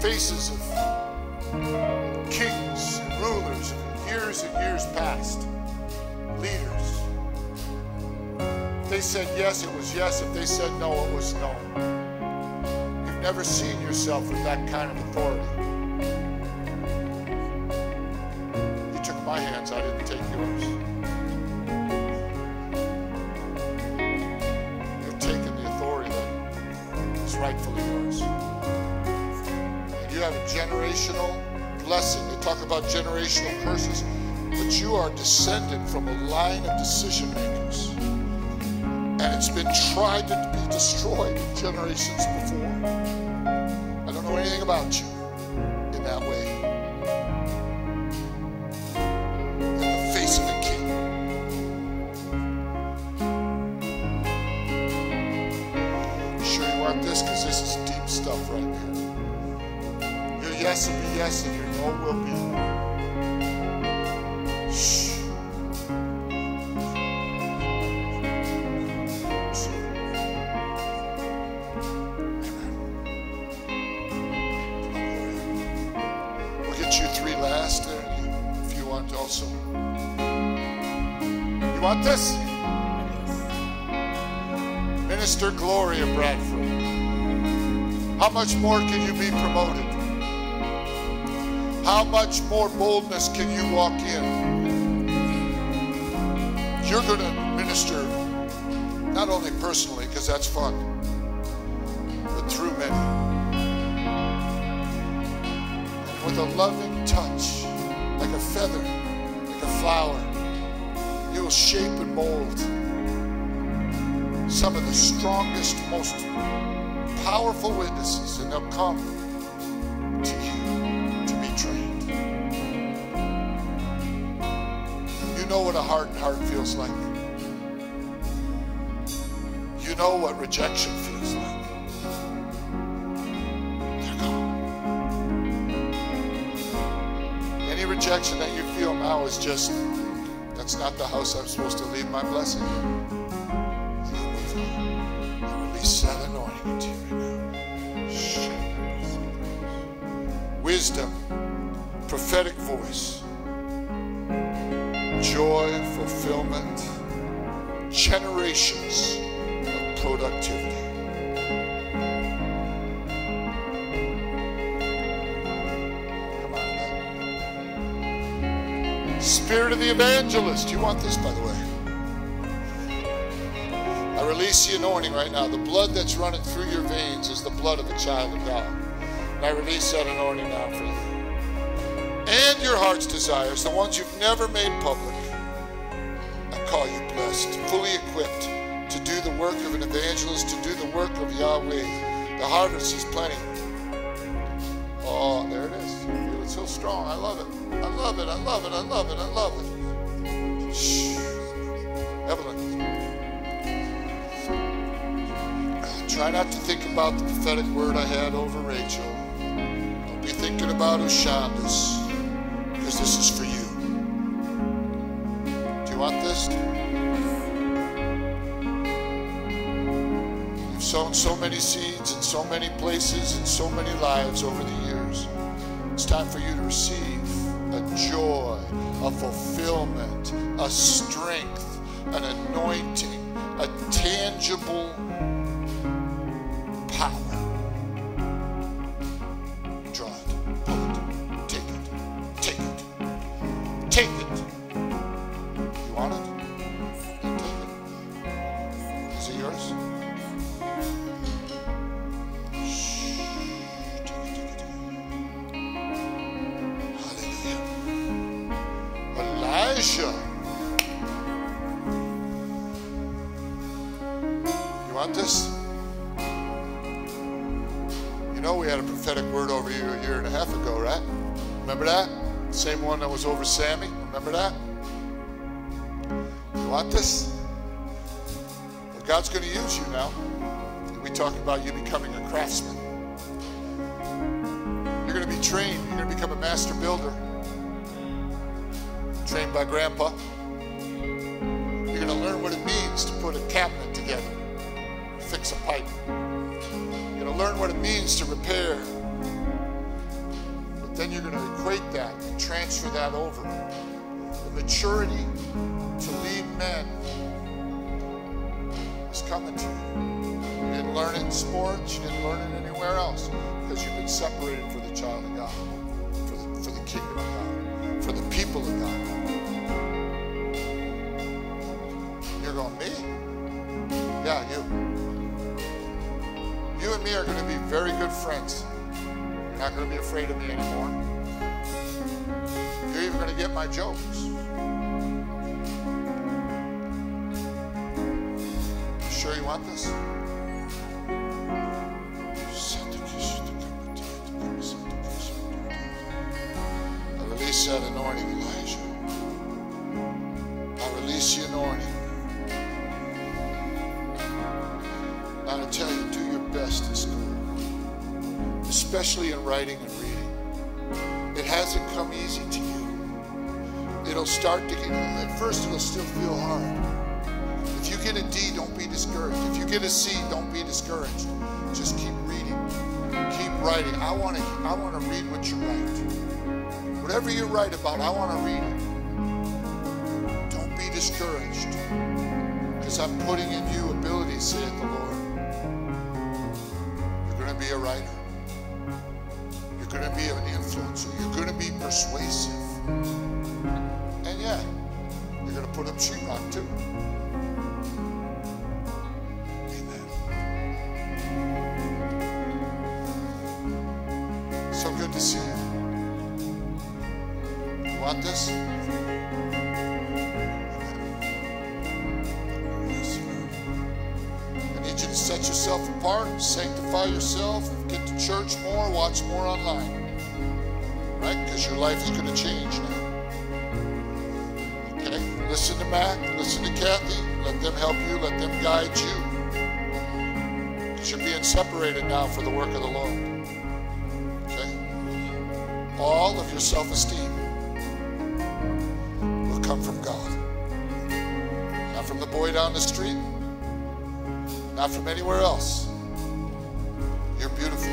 faces of kings and rulers of years and years past, leaders. If they said yes, it was yes. If they said no, it was no. You've never seen yourself with that kind of authority. Are descended from a line of decision makers. And it's been tried to be destroyed generations before. This? Minister Gloria Bradford. How much more can you be promoted? How much more boldness can you walk in? You're going to minister not only personally, because that's fun, powerful witnesses, and they'll come to you to be trained. You know what a hardened heart feels like. You know what rejection feels like. Any rejection that you feel now is just, that's not the house I'm supposed to leave my blessing in. Wisdom, prophetic voice, joy, fulfillment, generations of productivity. Come on. Spirit of the evangelist. You want this, by the way. I release the anointing right now. The blood that's running through your veins is the blood of a child of God. And I release that anointing now for you. And your heart's desires, the ones you've never made public. I call you blessed, fully equipped to do the work of an evangelist, to do the work of Yahweh. The harvest is plenty. Oh, there it is. I feel it so strong. I love it. I love it. I love it. I love it. I love it. Shh. Evelyn. Try not to think about the prophetic word I had over Rachel. About Ushanda's, because this is for you. Do you want this? You've sown so many seeds in so many places and so many lives over the years. It's time for you to receive a joy, a fulfillment, a strength, an anointing, a tangible We talk about you becoming a craftsman. You're going to be trained. You're going to become a master builder. Trained by Grandpa. You're going to learn what it means to put a cabinet together, fix a pipe. You're going to learn what it means to repair. But then you're going to equate that and transfer that over. The maturity to lead men is coming to you. Learn it in sports, you didn't learn it anywhere else because you've been separated for the child of God, for the, for the kingdom of God, for the people of God. You're going, me? Yeah, you. You and me are going to be very good friends. You're not going to be afraid of me anymore. You're even going to get my jokes. Sure you want this? Especially in writing and reading. It hasn't come easy to you. It'll start to get, at first it'll still feel hard. If you get a D, don't be discouraged. If you get a C, don't be discouraged. Just keep reading. Keep writing. I want to I want to read what you write. Whatever you write about, I want to read it. Don't be discouraged. Because I'm putting in you ability, saith the Lord. You're going to be a writer. Want this? I need you to set yourself apart, sanctify yourself, get to church more, watch more online. Right? Because your life is going to change now. Okay? Listen to Matt, listen to Kathy, let them help you, let them guide you. Because you're being separated now for the work of the Lord. Okay? All of your self esteem come from God. Not from the boy down the street, not from anywhere else. You're beautiful.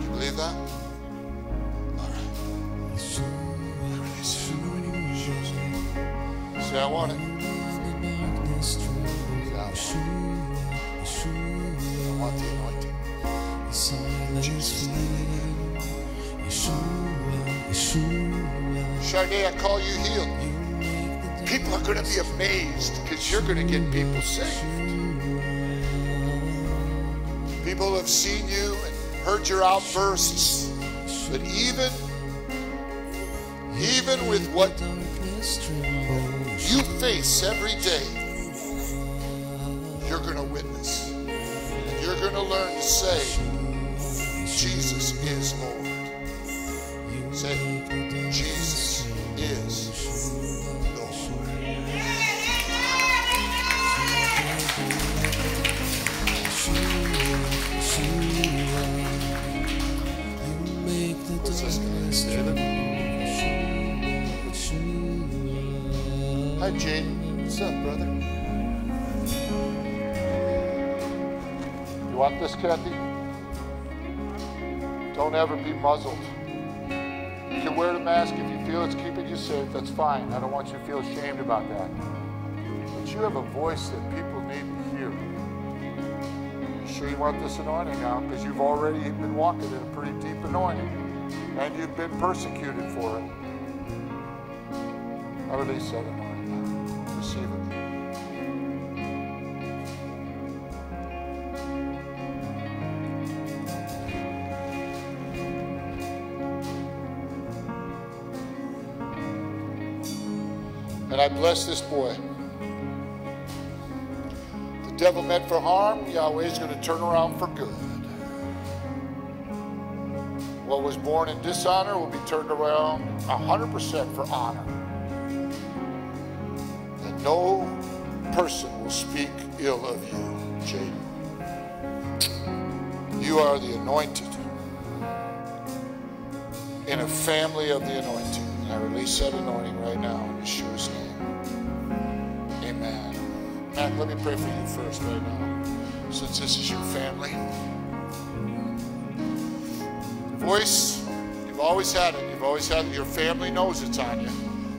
You believe that? All right. I release it. Say, I want it. Sade, I call you healed. People are going to be amazed because you're going to get people saved. People have seen you and heard your outbursts, but even even with what you face every day, you're going to witness. And you're going to learn to say, Jesus is Lord. Kathy? Don't ever be muzzled. You can wear the mask if you feel it's keeping you safe. That's fine. I don't want you to feel ashamed about that. But you have a voice that people need to hear. You sure you want this anointing now? Because you've already been walking in a pretty deep anointing. And you've been persecuted for it. I release that anointing bless this boy. The devil meant for harm, Yahweh's going to turn around for good. What was born in dishonor will be turned around 100% for honor. And no person will speak ill of you, Jaden. You are the anointed in a family of the anointing. And I release that anointing right now in Yeshua's name. Let me pray for you first right now, since this is your family. Voice, you've always had it. You've always had it. Your family knows it's on you.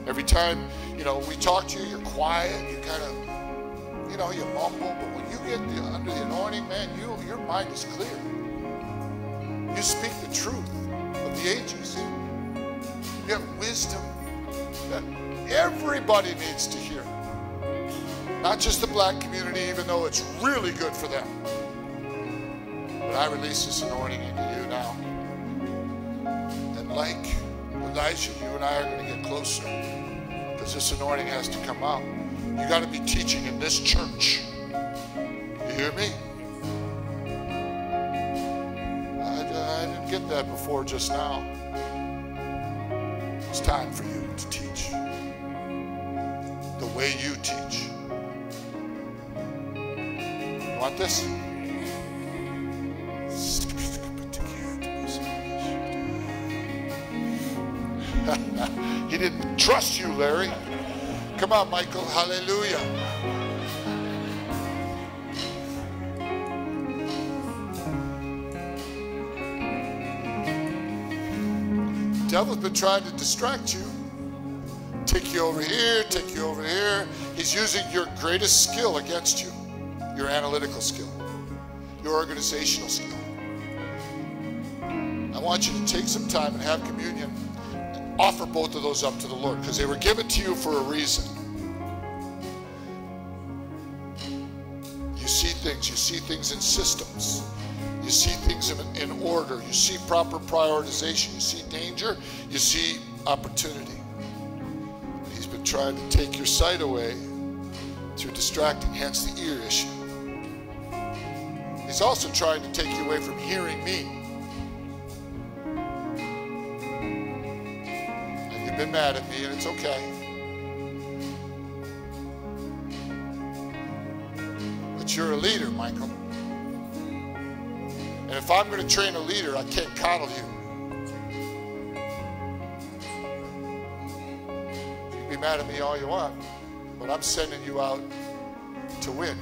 Every time, you know, we talk to you, you're quiet, you kind of, you know, you mumble, but when you get the, under the anointing, man, you, your mind is clear. You speak the truth of the ages. You have wisdom that everybody needs to hear. Not just the black community, even though it's really good for them. But I release this anointing into you now. And like Elijah, you and I are going to get closer because this anointing has to come out. You got to be teaching in this church. You hear me? I, I didn't get that before just now. It's time for you to teach the way you teach. Want this? [LAUGHS] he didn't trust you, Larry. Come on, Michael. Hallelujah. The devil's been trying to distract you, take you over here, take you over here. He's using your greatest skill against you, your analytical skill, your organizational skill. I want you to take some time and have communion and offer both of those up to the Lord because they were given to you for a reason. You see things, you see things in systems. You see things in, in order. You see proper prioritization. You see danger. You see opportunity. He's been trying to take your sight away through distracting, hence the ear issue. He's also trying to take you away from hearing me. And you've been mad at me, and it's okay. But you're a leader, Michael. And if I'm going to train a leader, I can't coddle you. You can be mad at me all you want, but I'm sending you out to win.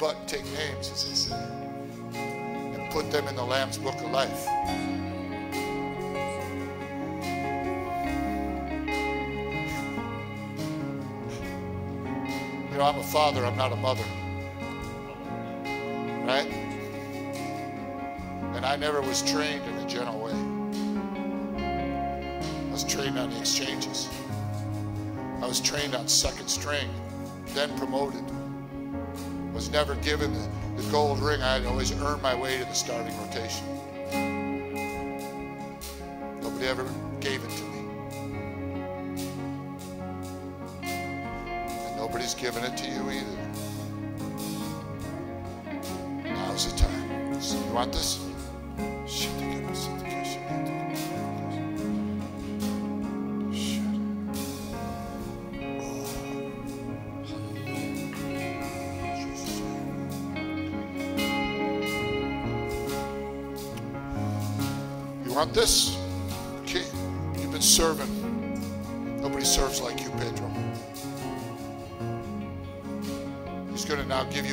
Butt, take names, as they say, and put them in the Lamb's Book of Life. You know, I'm a father, I'm not a mother. Right? And I never was trained in a gentle way. I was trained on the exchanges. I was trained on second string, then promoted. Was never given the, the gold ring. I always earned my way to the starting rotation. Nobody ever gave it to me. And nobody's given it to you either. Now's the time. So you want this?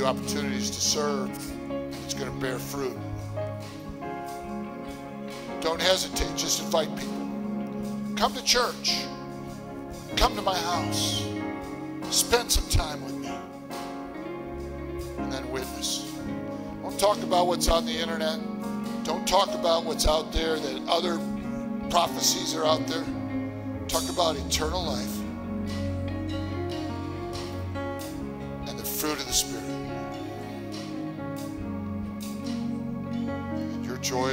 You opportunities to serve. It's going to bear fruit. Don't hesitate. Just invite people. Come to church. Come to my house. Spend some time with me. And then witness. Don't talk about what's on the internet. Don't talk about what's out there, that other prophecies are out there. Talk about eternal life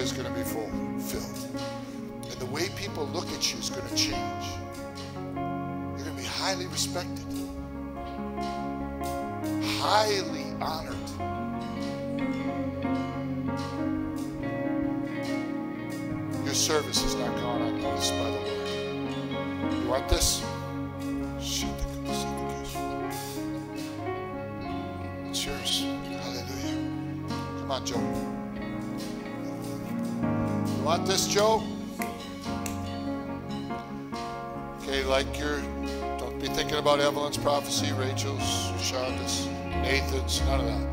is going to be full, filled. And the way people look at you is going to change. You're going to be highly respected, highly honored. Your service is not gone unnoticed by the Lord. You want this? Want this, Joe? Okay, like your, don't be thinking about Evelyn's prophecy, Rachel's, Shonda's, Nathan's, none of that.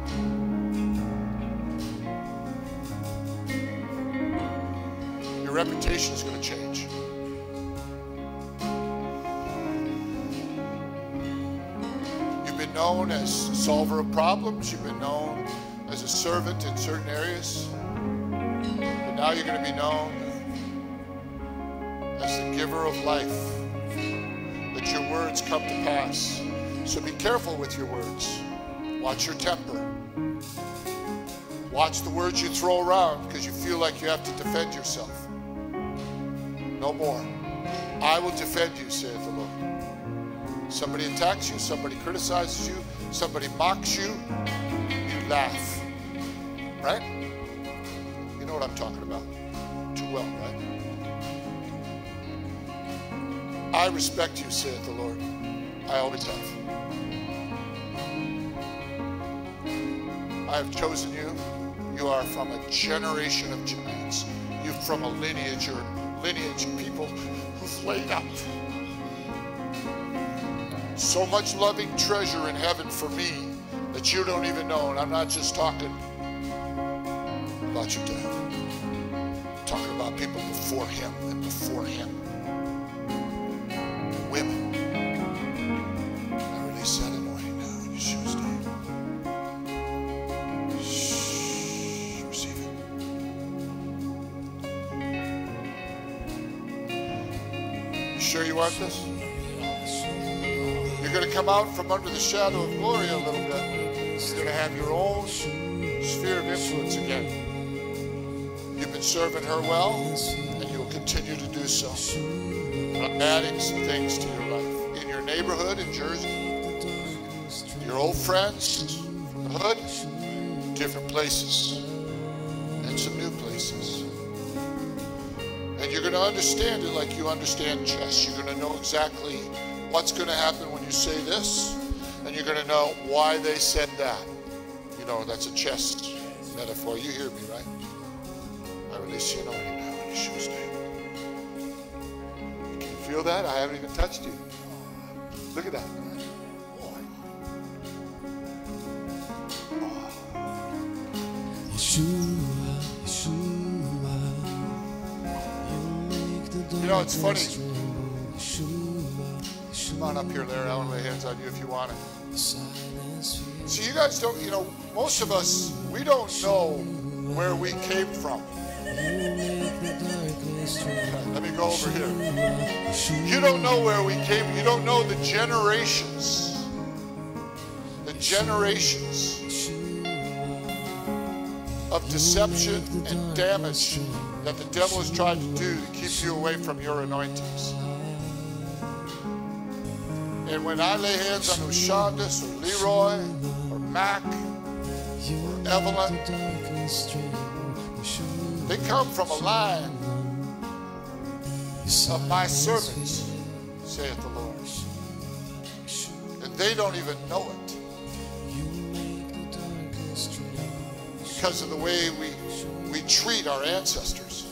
Your reputation is going to change. You've been known as solver of problems. You've been known as a servant in certain areas. Now you're going to be known as the giver of life. That your words come to pass. So be careful with your words. Watch your temper. Watch the words you throw around because you feel like you have to defend yourself. No more. I will defend you, saith the Lord. Somebody attacks you, somebody criticizes you, somebody mocks you, you laugh. Right? Know what I'm talking about. Too well, right? I respect you, saith the Lord. I always have. I have chosen you. You are from a generation of giants. You're from a lineage or lineage of people who've laid out so much loving treasure in heaven for me that you don't even know. And I'm not just talking about your dad. Before him and before him. Women. I release that anointing now in Yeshua's name. Shh, receive it. You sure you want this? You're going to come out from under the shadow of glory a little bit. You're going to have your own sphere of influence again. You've been serving her well, continue to do so. I'm adding some things to your life. In your neighborhood in Jersey, your old friends, the hood, different places, and some new places. And you're going to understand it like you understand chess. You're going to know exactly what's going to happen when you say this, and you're going to know why they said that. You know, that's a chess metaphor. You hear me, right? I release the anointing now in Yeshua's name. Feel that? I haven't even touched you. Look at that. Oh, Yeshua, Yeshua, you make the You know, it's funny. darkness tremble. Yeshua, Come on up here, Larry. I want to lay hands on you if you want it. the silence feels See, you guys don't, you know, most of us, we don't know where we came from. Let me go over here. You don't know where we came. You don't know the generations. The generations of deception and damage that the devil has tried to do to keep you away from your anointings. And when I lay hands on Ushandis or Leroy or Mac or Evelyn, they come from a line of my servants, saith the Lord. And they don't even know it because of the way we, we treat our ancestors.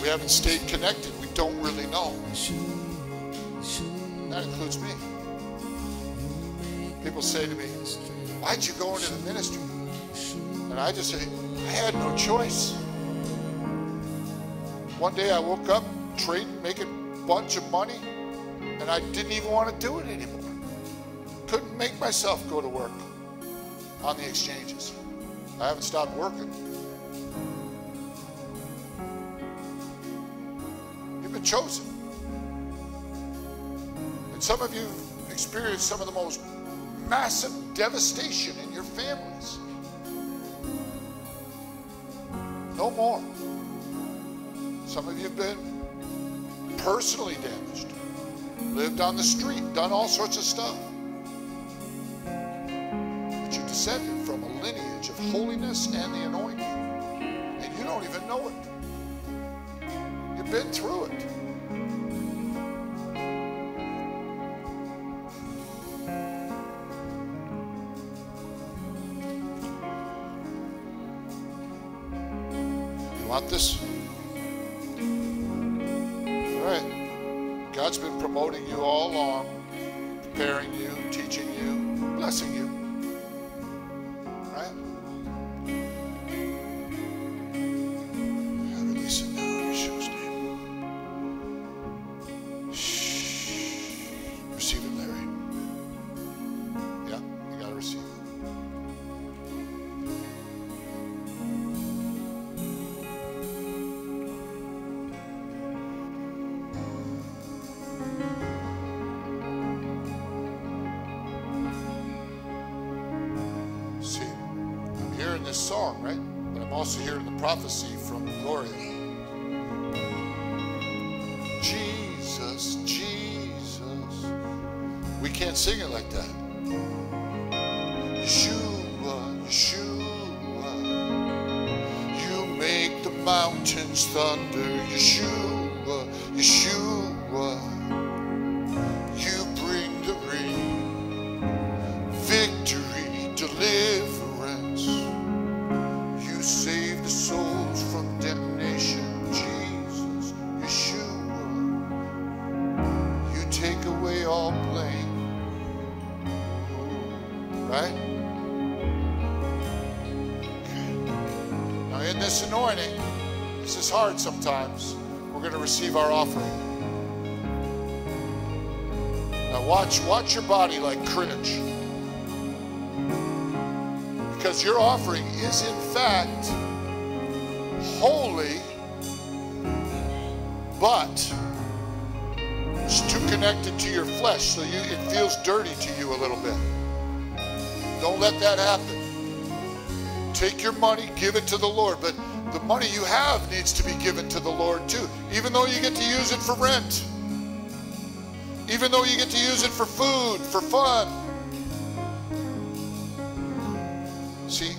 We haven't stayed connected. We don't really know. That includes me. People say to me, Why'd you go into the ministry? And I just say, I had no choice. One day I woke up trading, making a bunch of money, and I didn't even want to do it anymore. Couldn't make myself go to work on the exchanges. I haven't stopped working. You've been chosen. And some of you have experienced some of the most massive devastation in your families. No more. Some of you have been personally damaged, lived on the street, done all sorts of stuff. But you descended from a lineage of holiness and the anointing, and you don't even know it. You've been through it. You want this? Preparing you, teaching you, mountains thunder. Yeshua, watch, watch your body like cringe. Because your offering is in fact holy, but it's too connected to your flesh, so you, it feels dirty to you a little bit. Don't let that happen. Take your money, give it to the Lord, but the money you have needs to be given to the Lord too, even though you get to use it for rent even though you get to use it for food, for fun. See,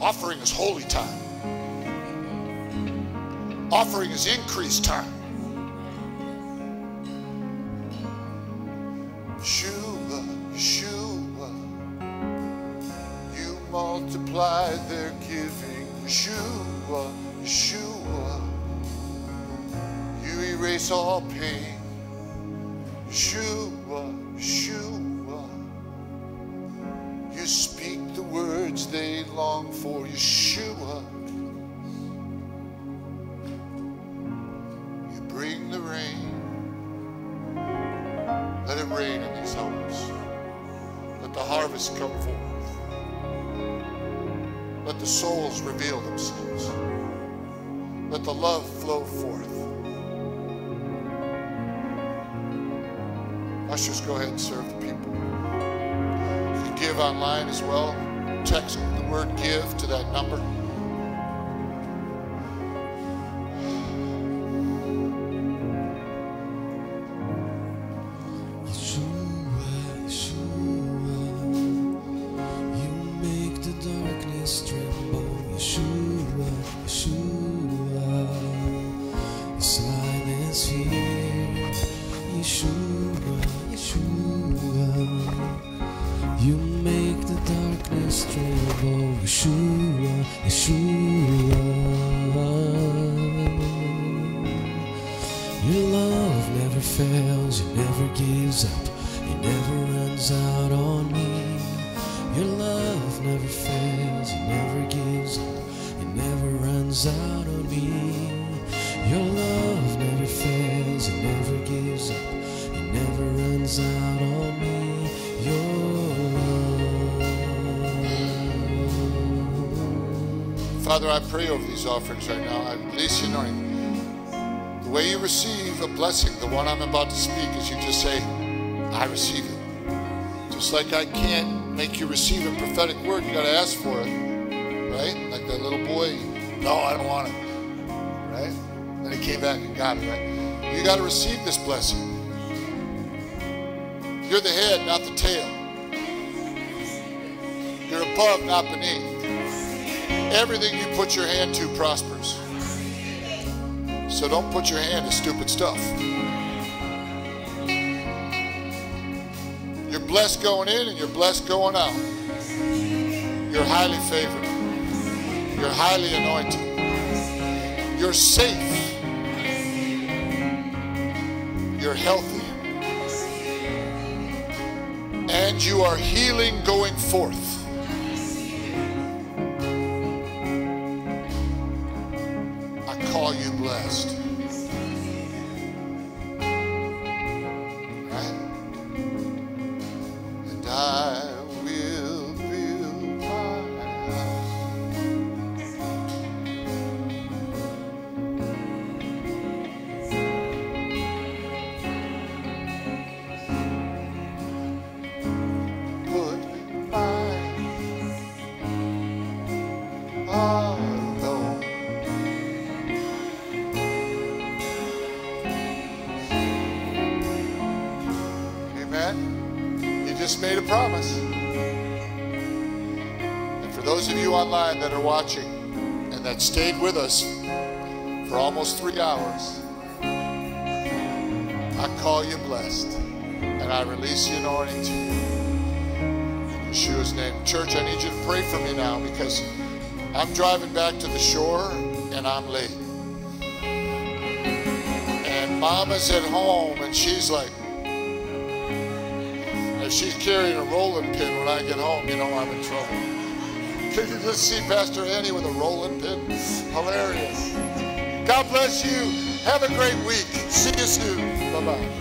offering is holy time, offering is increased time. Homes. Let the harvest come forth. Let the souls reveal themselves. Let the love flow forth. Ushers, go ahead and serve the people. You can give online as well. Text the word give to that number. These offerings right now. I release the anointing. The way you receive a blessing, the one I'm about to speak, is you just say, I receive it. Just like I can't make you receive a prophetic word, you got to ask for it. Right? Like that little boy, no, I don't want it. Right? Then he came back and got it, right? You got to receive this blessing. You're the head, not the tail. You're above, not beneath. Everything you put your hand to prospers. So don't put your hand to stupid stuff. You're blessed going in and you're blessed going out. You're highly favored. You're highly anointed. You're safe. You're healthy. And you are healing going forth. With us for almost three hours, I call you blessed and I release the anointing to you. In Yeshua's name. Church, I need you to pray for me now because I'm driving back to the shore and I'm late. And mama's at home and she's like, if she's carrying a rolling pin when I get home, you know I'm in trouble. Can you just see Pastor Annie with a rolling pin? Hilarious. God bless you. Have a great week. See you soon. Bye bye.